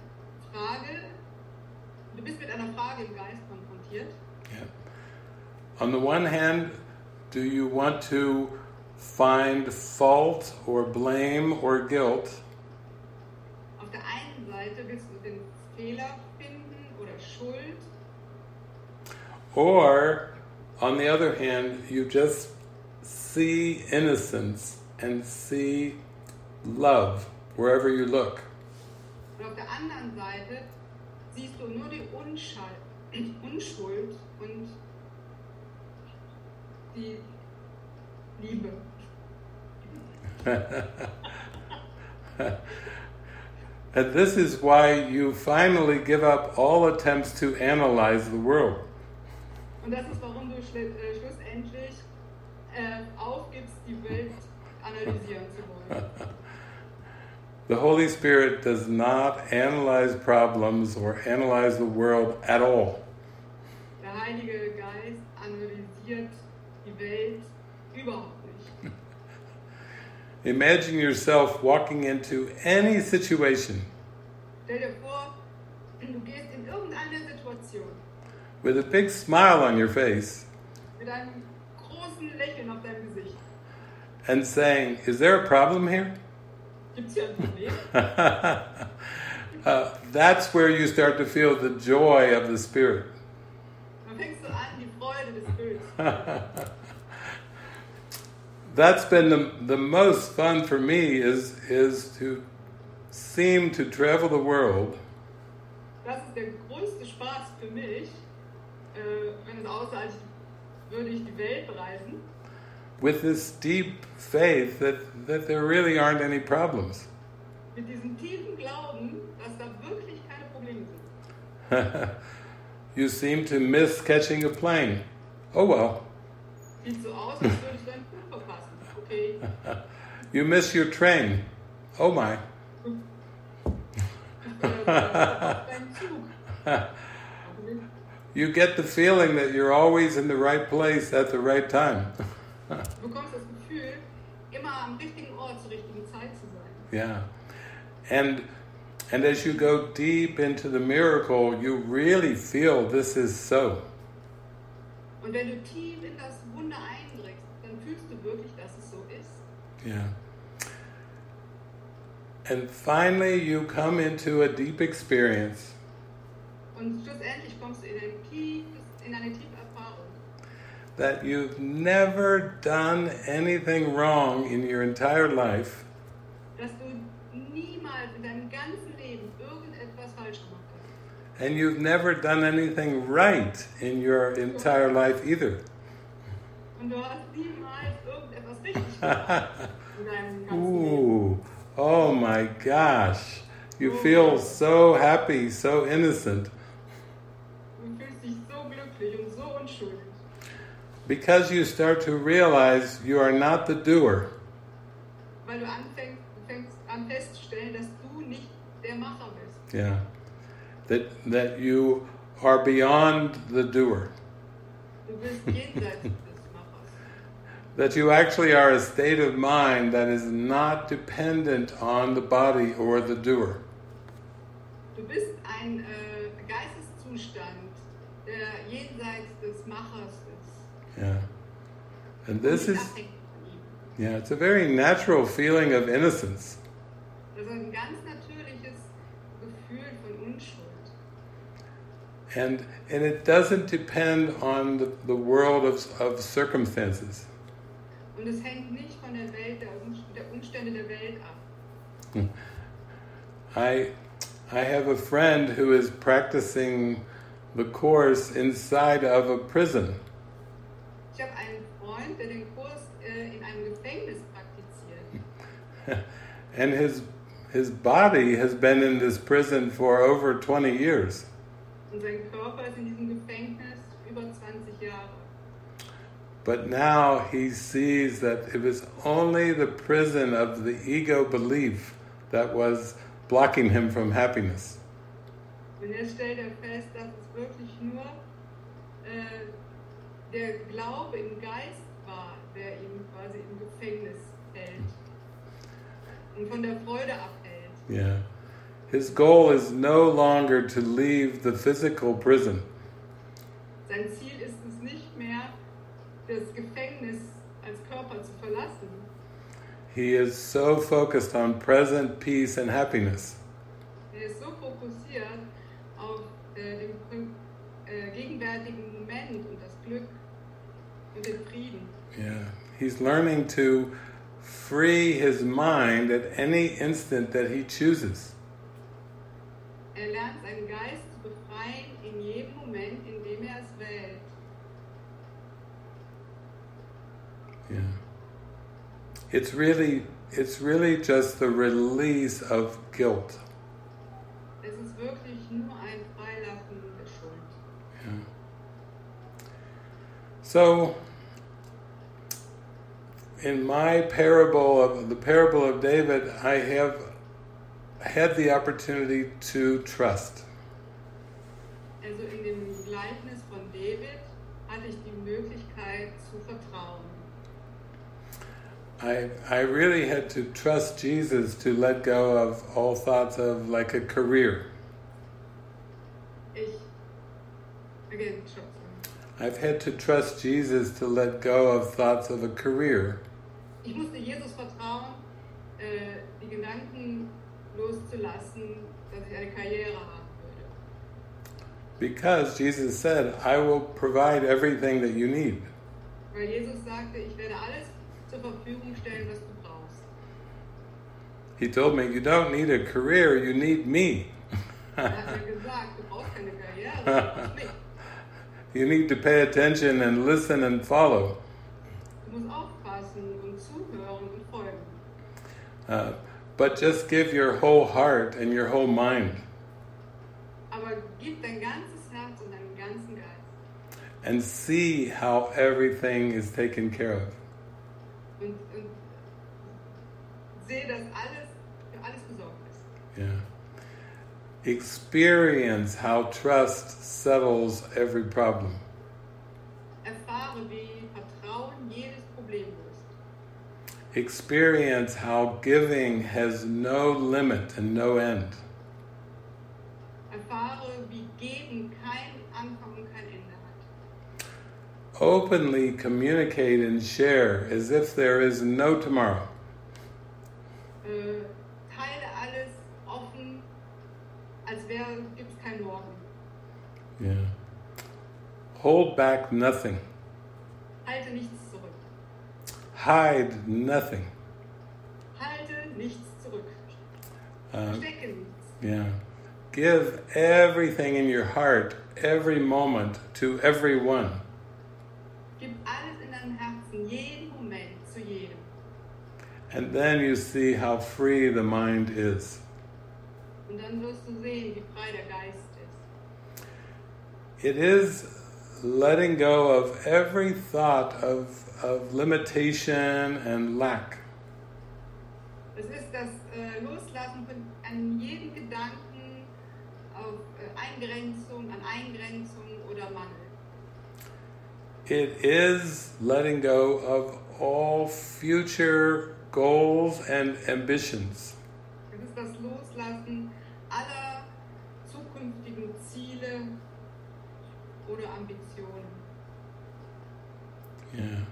Speaker 4: Frage, du bist mit einer Frage im Geist konfrontiert.
Speaker 3: Yeah. On the one hand, do you want to find fault or blame or guilt?
Speaker 4: Auf der einen Seite willst du den Fehler finden oder Schuld
Speaker 3: Or, on the other hand, you just see innocence and see love wherever you look.
Speaker 4: Und auf der anderen Seite siehst du nur die Unschuld und die Liebe.
Speaker 3: And this is why you finally give up all attempts to analyze the world.
Speaker 4: Und das ist, warum du schlu äh, schlussendlich äh, aufgibst, die Welt analysieren zu wollen.
Speaker 3: The Holy Spirit does not analyze problems or analyze the world at all.
Speaker 4: Der Heilige Geist analysiert die Welt überhaupt.
Speaker 3: Imagine yourself walking into any situation
Speaker 4: Stell dir vor, du gehst in irgendeine Situation
Speaker 3: with a big smile on your face
Speaker 4: mit einem großen Lächeln auf deinem Gesicht.
Speaker 3: and saying, Is there a problem here?
Speaker 4: Gibt es hier ein Problem?
Speaker 3: uh, that's where you start to feel the joy of the Spirit.
Speaker 4: Dann fängst du an, die Freude des Bösen.
Speaker 3: That's been the, the most fun for me is, is to seem to travel the world
Speaker 4: Das ist der größte Spaß für mich, äh, wenn es aussah, als würde ich die Welt bereisen,
Speaker 3: with this deep faith that, that there really aren't any problems.
Speaker 4: mit diesem tiefen Glauben, dass da wirklich keine Probleme sind.
Speaker 3: you seem to miss catching a plane. Oh well.
Speaker 4: Sieht so aus, als würdest du einen Flug verpassen. Okay,
Speaker 3: You miss your train. Oh my. You get the feeling that you're always in the right place at the right time.
Speaker 4: Du bekommst das Gefühl, immer am richtigen Ort zur richtigen Zeit zu sein.
Speaker 3: yeah. And and as you go deep into the miracle, you really feel this is so.
Speaker 4: Und wenn du tief in das Wunder eindringst, dann fühlst du wirklich, dass es so ist.
Speaker 3: Yeah. And finally you come into a deep experience
Speaker 4: Und schlussendlich kommst du in, ein tiefes, in eine tiefe Erfahrung,
Speaker 3: that you've never done anything wrong in your entire life
Speaker 4: dass du niemals in deinem ganzen Leben irgendetwas falsch gemacht hast.
Speaker 3: and you've never done anything right in your entire life either.
Speaker 4: Und du hast niemals irgendetwas richtig gemacht in deinem ganzen Leben.
Speaker 3: Oh my gosh. You feel so happy, so innocent.
Speaker 4: Du fühlst dich so glücklich und so unschuldig.
Speaker 3: Because you start to realize you are not the doer.
Speaker 4: Weil du anfängst, du fängst an festzustellen, dass du nicht der Macher bist.
Speaker 3: Yeah. That, that you are beyond the doer.
Speaker 4: Du bist jenseits des Machers.
Speaker 3: That you actually are a state of mind that is not dependent on the body or the doer.
Speaker 4: Du bist ein äh, Geisteszustand, der jenseits des Machers ist.
Speaker 3: Yeah. And this is,
Speaker 4: nicht abhängig von ihm.
Speaker 3: yeah, it's a very natural feeling of innocence.
Speaker 4: Ein ganz natürliches Gefühl von Unschuld.
Speaker 3: And, and it doesn't depend on the, the world of, of circumstances.
Speaker 4: Und es hängt nicht von der Welt, der, Um- Umstände der Welt ab.
Speaker 3: I, I have a friend who is practicing the course inside of a prison.
Speaker 4: Ich habe einen Freund, der den Kurs äh, in einem Gefängnis praktiziert.
Speaker 3: And his, his body has been in this prison for over 20 years.
Speaker 4: Und sein Körper ist in diesem Gefängnis über 20 Jahre.
Speaker 3: But now he sees that it was only the prison of the ego belief that was blocking him from happiness.
Speaker 4: Und jetzt stellt er fest, dass es wirklich nur äh, der Glaube im Geist war, der ihn quasi im Gefängnis hält und von der Freude abhält.
Speaker 3: Yeah. His goal is no longer to leave the physical prison.
Speaker 4: Sein Ziel ist es nicht mehr, das Gefängnis als Körper zu verlassen.
Speaker 3: He is so focused on present peace and happiness.
Speaker 4: Ist so fokussiert auf äh, äh, gegenwärtigen Moment und das Glück und den Frieden.
Speaker 3: Yeah. He's learning to free his mind at any instant that he chooses.
Speaker 4: Er lernt seinen Geist zu befreien in jedem Moment, in dem er es wählt.
Speaker 3: Yeah. It's really it's really just the release of guilt.
Speaker 4: Es ist wirklich nur ein Freilassen der Schuld.
Speaker 3: Yeah. So in my parable of the parable of David, I have had the opportunity to trust.
Speaker 4: Also in dem Gleichnis von David hatte ich die Möglichkeit zu vertrauen.
Speaker 3: I I really had to trust Jesus to let go of all thoughts of like a career.
Speaker 4: Ich, again, Entschuldigung.
Speaker 3: I've had to trust Jesus to let go of thoughts of a career.
Speaker 4: Ich musste Jesus vertrauen, äh, die Gedanken loszulassen, dass ich eine Karriere haben würde.
Speaker 3: Because Jesus said, I will provide everything that you need.
Speaker 4: Weil Jesus sagte, ich werde alles zur Verfügung stellen, was du brauchst.
Speaker 3: He told me, You don't need a career, you need me.
Speaker 4: Er hat mir gesagt, du brauchst keine Karriere, du brauchst mich.
Speaker 3: You need to pay attention and listen and follow.
Speaker 4: Du musst aufpassen und zuhören und folgen.
Speaker 3: Uh, but just give your whole heart and your whole mind
Speaker 4: Aber gib dein ganzes Herz und deinen ganzen Geist.
Speaker 3: and see how everything is taken care of.
Speaker 4: Und, und sehe, dass alles für alles gesorgt ist.
Speaker 3: Yeah. Experience how trust settles every problem.
Speaker 4: Erfahre, wie Vertrauen jedes Problem löst.
Speaker 3: Experience how giving has no limit and no end.
Speaker 4: Erfahre, wie Geben kein Anfang und kein Ende hat.
Speaker 3: Openly communicate and share as if there is no tomorrow.
Speaker 4: Äh, teile alles offen, als wäre gibt es kein Morgen.
Speaker 3: Yeah. Hold back nothing.
Speaker 4: Halte nichts zurück.
Speaker 3: Hide nothing.
Speaker 4: Halte nichts zurück.
Speaker 3: Uh,
Speaker 4: Stecke nichts.
Speaker 3: yeah. Give everything in your heart, every moment, to everyone.
Speaker 4: Gib alles in deinem Herzen
Speaker 3: And then you see how free the mind is.
Speaker 4: Und dann wirst du sehen, wie frei der Geist ist.
Speaker 3: It is letting go of every thought of, of limitation and lack.
Speaker 4: Es ist das äh, Loslassen von an jeden Gedanken auf äh, Eingrenzung, an Eingrenzung oder Mangel.
Speaker 3: It is letting go of all future goals and ambitions.
Speaker 4: Es ist das Loslassen aller zukünftigen Ziele oder Ambitionen.
Speaker 3: Yeah.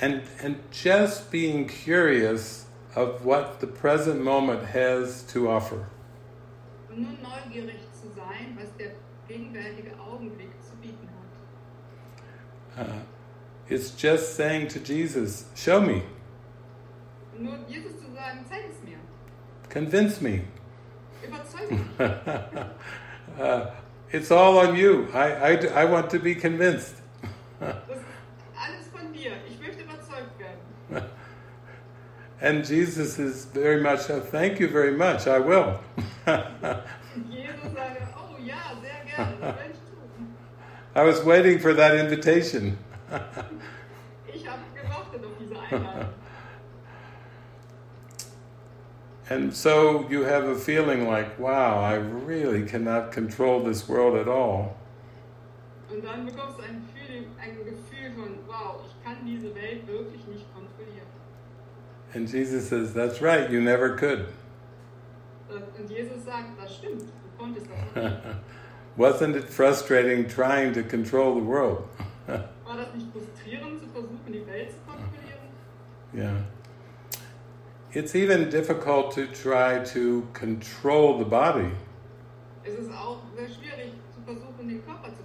Speaker 3: And, and just being curious of what the present moment has to offer.
Speaker 4: Und nur neugierig zu sein, was der gegenwärtige Augenblick zu bieten hat.
Speaker 3: Uh, it's just saying to Jesus, show me,
Speaker 4: nur Jesus zu sagen, zeig es mir,
Speaker 3: convince me.
Speaker 4: überzeug mich.
Speaker 3: uh, it's all on you. I, I, I want to be convinced.
Speaker 4: Das alles von dir. Ich möchte überzeugt werden.
Speaker 3: And Jesus is very much, oh, thank you very much, I will.
Speaker 4: Jesus oh ja, sehr gerne, das werde ich tun.
Speaker 3: I was waiting for that invitation.
Speaker 4: Ich habe gewartet auf diese Einladung.
Speaker 3: And so you have a feeling like, wow, I really cannot control this world at all.
Speaker 4: Und dann bekommst du ein Gefühl, ein Gefühl von, wow, ich kann diese Welt wirklich nicht kontrollieren.
Speaker 3: And Jesus says, that's right, you never could.
Speaker 4: Und Jesus sagt, das stimmt, du konntest das nicht.
Speaker 3: Wasn't it frustrating trying to control the world?
Speaker 4: War das nicht frustrierend, zu versuchen, die Welt zu kontrollieren?
Speaker 3: Yeah. It's even difficult to try to control the body.
Speaker 4: Es ist auch sehr schwierig, zu versuchen, den Körper zu.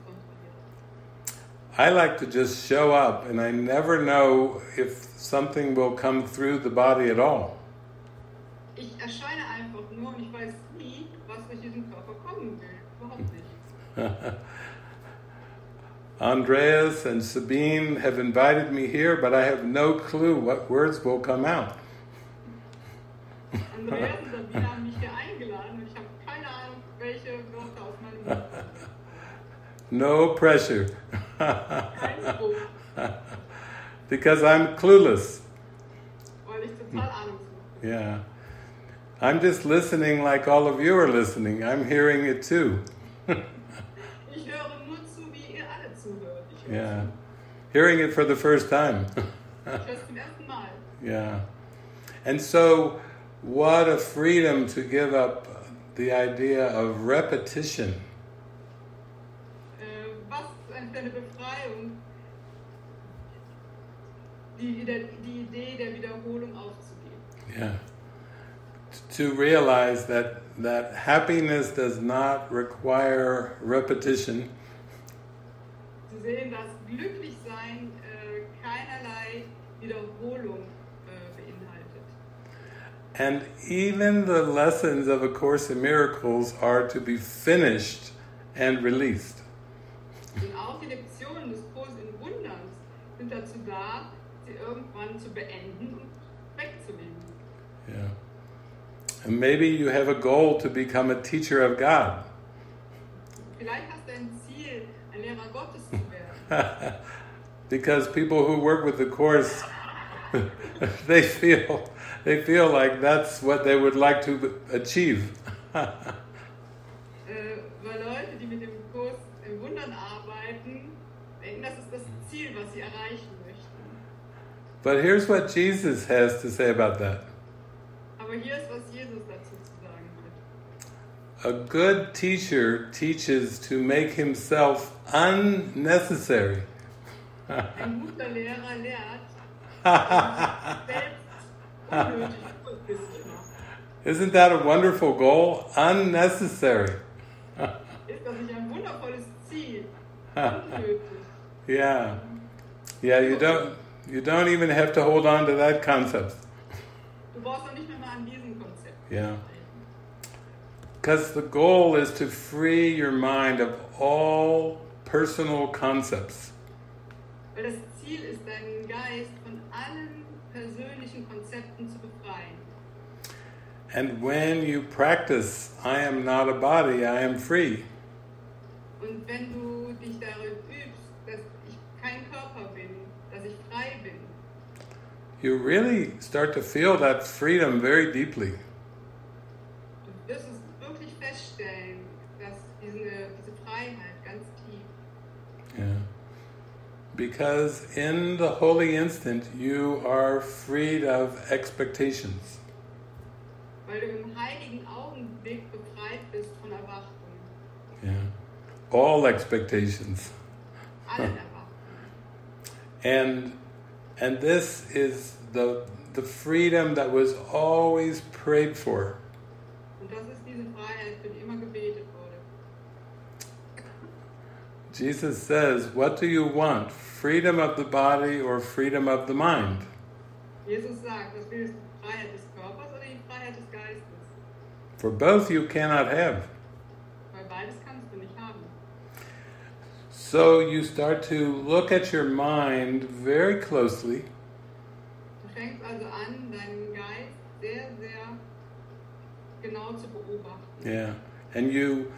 Speaker 3: I like to just show up and I never know if something will come through the body at all.
Speaker 4: Ich erscheine einfach nur und ich weiß nie, was durch diesen Körper kommen will.
Speaker 3: Andreas and Sabine have invited me here, but I have no clue what words will come out.
Speaker 4: Andreas und Sabine haben mich hier eingeladen und ich habe keine Ahnung, welche Wörter aus meinem Mund.
Speaker 3: No pressure. Because I'm clueless.
Speaker 4: weil ich total ahnungslos bin.
Speaker 3: Yeah. I'm just listening like all of you are listening. I'm hearing it too.
Speaker 4: Ich höre nur zu, wie ihr alle zuhört. Ich höre
Speaker 3: Yeah. Hearing it for the first time.
Speaker 4: zu. Ich höre es zum ersten Mal.
Speaker 3: yeah. And so, what a freedom to give up the idea of repetition.
Speaker 4: Äh, was für eine Befreiung, die, Wieder- die Idee der Wiederholung aufzugeben.
Speaker 3: Yeah. To realize that that happiness does not require repetition,
Speaker 4: Zu sehen, dass äh, keinerlei Wiederholung äh, beinhaltet.
Speaker 3: And even the lessons of A Course in Miracles are to be finished and released.
Speaker 4: Und auch die Lektionen des Kurs in Wunderns sind dazu da, sie irgendwann zu beenden und wegzulegen.
Speaker 3: Yeah. And maybe you have a goal to become a teacher of God.
Speaker 4: Vielleicht hast du ein Ziel, ein Lehrer Gottes zu werden.
Speaker 3: because people who work with the course they feel they feel like that's what they would like to achieve.
Speaker 4: Äh, weil Leute, die mit dem Kurs im Wundern arbeiten, denken, das ist das Ziel, was sie erreichen möchten.
Speaker 3: but here's what Jesus has to say about that.
Speaker 4: Aber hier ist, was Jesus dazu zu sagen hat.
Speaker 3: A good teacher teaches to make himself unnecessary. Isn't that a wonderful goal? Unnecessary. Yeah. Yeah, you don't you don't even have to hold on to that concept. Yeah. Because the goal is to free your mind of all personal concepts.
Speaker 4: Weil das Ziel ist, deinen Geist von allen persönlichen Konzepten zu befreien.
Speaker 3: And when you practice, I am not a body, I am free,
Speaker 4: Und wenn du dich darin übst, dass ich kein Körper bin, dass ich frei bin,
Speaker 3: you really start to feel that freedom very deeply.
Speaker 4: du wirst es wirklich feststellen, dass diese, diese Freiheit ganz tief,
Speaker 3: Yeah. Because in the holy instant, you are freed of expectations.
Speaker 4: weil du im heiligen Augenblick befreit bist von Erwartungen,
Speaker 3: Yeah. All expectations.
Speaker 4: Erwartungen.
Speaker 3: And and this is the the freedom that was always prayed for.
Speaker 4: Und das ist diese Freiheit, für die immer gebetet wurde.
Speaker 3: Jesus says, What do you want? Freedom of the body or freedom of the mind?
Speaker 4: Jesus sagt, was willst Freiheit des Körpers oder die Freiheit des Geistes?
Speaker 3: For both you cannot have.
Speaker 4: Weil beides kannst du nicht haben.
Speaker 3: So you start to look at your mind very closely
Speaker 4: Du fängst also an, deinen Geist sehr, sehr genau zu beobachten.
Speaker 3: Yeah, and you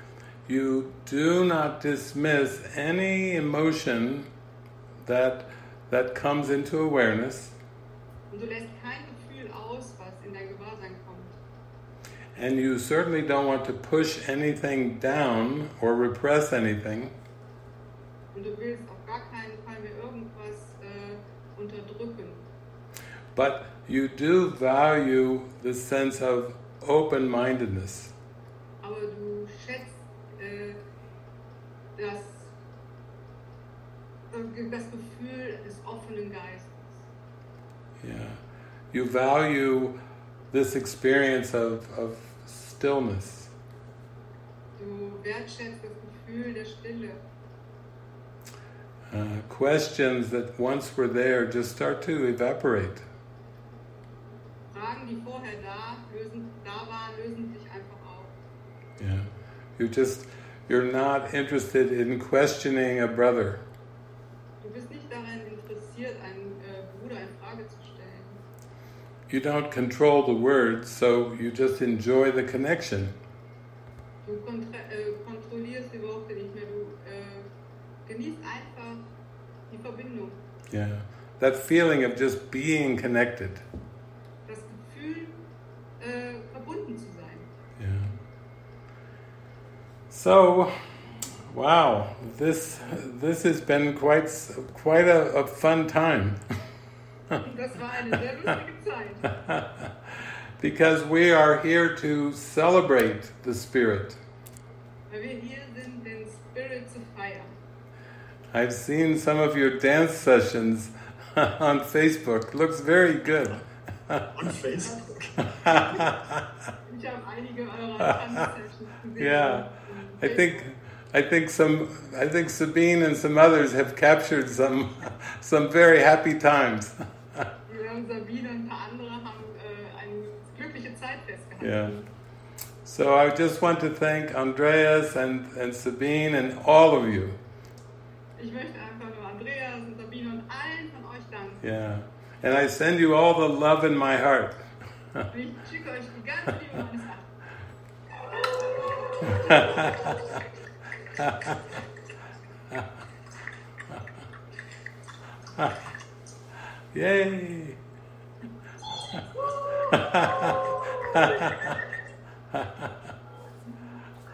Speaker 3: you do not dismiss any emotion that that comes into awareness,
Speaker 4: Und du lässt kein Gefühl aus, was in dein Gewahrsein kommt.
Speaker 3: and you certainly don't want to push anything down or repress anything.
Speaker 4: Und du willst auf gar keinen Fall mehr irgendwas äh.
Speaker 3: But you do value the sense of open-mindedness.
Speaker 4: Aber du schätzt äh, das, das Gefühl des offenen Geistes.
Speaker 3: Yeah, you value this experience of, of stillness.
Speaker 4: Du wertschätzt das Gefühl der Stille.
Speaker 3: Uh, questions that once were there just start to evaporate.
Speaker 4: Fragen, die vorher da, lösen, da waren, lösen sich einfach auf.
Speaker 3: Yeah. You just you're not interested in questioning a brother.
Speaker 4: Du bist nicht daran interessiert, einen äh, Bruder in Frage zu stellen.
Speaker 3: You don't control the words, so you just enjoy the connection.
Speaker 4: Du kontrollierst die Worte nicht mehr. Du genießt einfach die Verbindung.
Speaker 3: Yeah. That feeling of just being connected.
Speaker 4: Das Gefühl, verbunden zu sein.
Speaker 3: Yeah. So, wow, this this has been quite quite a, a fun time.
Speaker 4: Und das war eine sehr lustige Zeit.
Speaker 3: because we are here to celebrate the spirit.
Speaker 4: Weil wir hier sind, den Spirit zu.
Speaker 3: I've seen some of your dance sessions on Facebook. Looks very good.
Speaker 1: On Facebook.
Speaker 4: Ich habe einige eurer Tanzsessions gesehen.
Speaker 3: Yeah, I think I think some I think Sabine and some others have captured some some very happy times.
Speaker 4: Sabine und ein paar andere haben äh, eine glückliche Zeit festgehalten.
Speaker 3: Yeah. So I just want to thank Andreas and, and Sabine and all of you.
Speaker 4: Ich möchte einfach nur Andreas und Sabine und allen von euch danken.
Speaker 3: Yeah. And I send you all the love in my heart.
Speaker 4: Und ich schicke euch die ganze Liebe meines Herzens.
Speaker 3: Yay!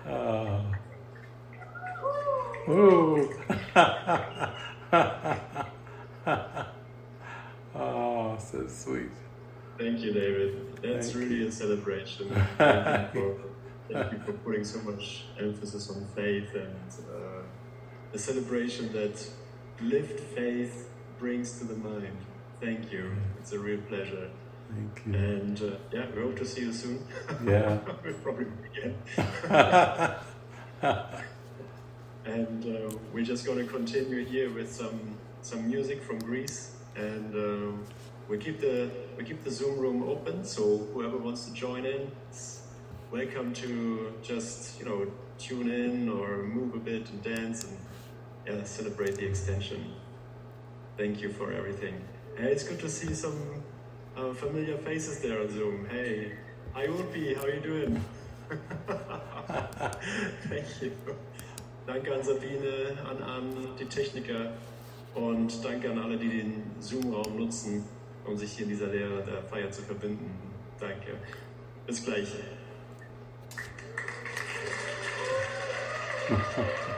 Speaker 3: Oh. Ooh. oh, so sweet.
Speaker 1: Thank you, David. That's
Speaker 3: Thank
Speaker 1: really a celebration. Thank you, for, thank you for putting so much emphasis on faith and uh, a celebration that lived faith brings to the mind. Thank you. It's a real pleasure.
Speaker 3: Thank you.
Speaker 1: And uh, yeah, we hope to see you soon.
Speaker 3: Yeah.
Speaker 1: we'll probably again. and uh, we're just going to continue here with some some music from Greece, and um, we keep the we keep the Zoom room open. So whoever wants to join in, welcome to just you know tune in or move a bit and dance and yeah celebrate the extension. Thank you for everything. And it's good to see some uh, familiar faces there on Zoom. Hey, hi Upi, how are you doing? Thank you. Danke an Sabine, an Anne, die Techniker und danke an alle, die den Zoom-Raum nutzen, um sich hier in dieser Lehre der Feier zu verbinden. Danke. Bis gleich.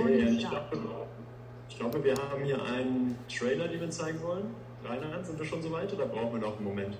Speaker 1: Okay, ich glaube, ich glaube, wir haben hier einen Trailer, den wir zeigen wollen. Reinhard, sind wir schon soweit oder brauchen wir noch einen Moment?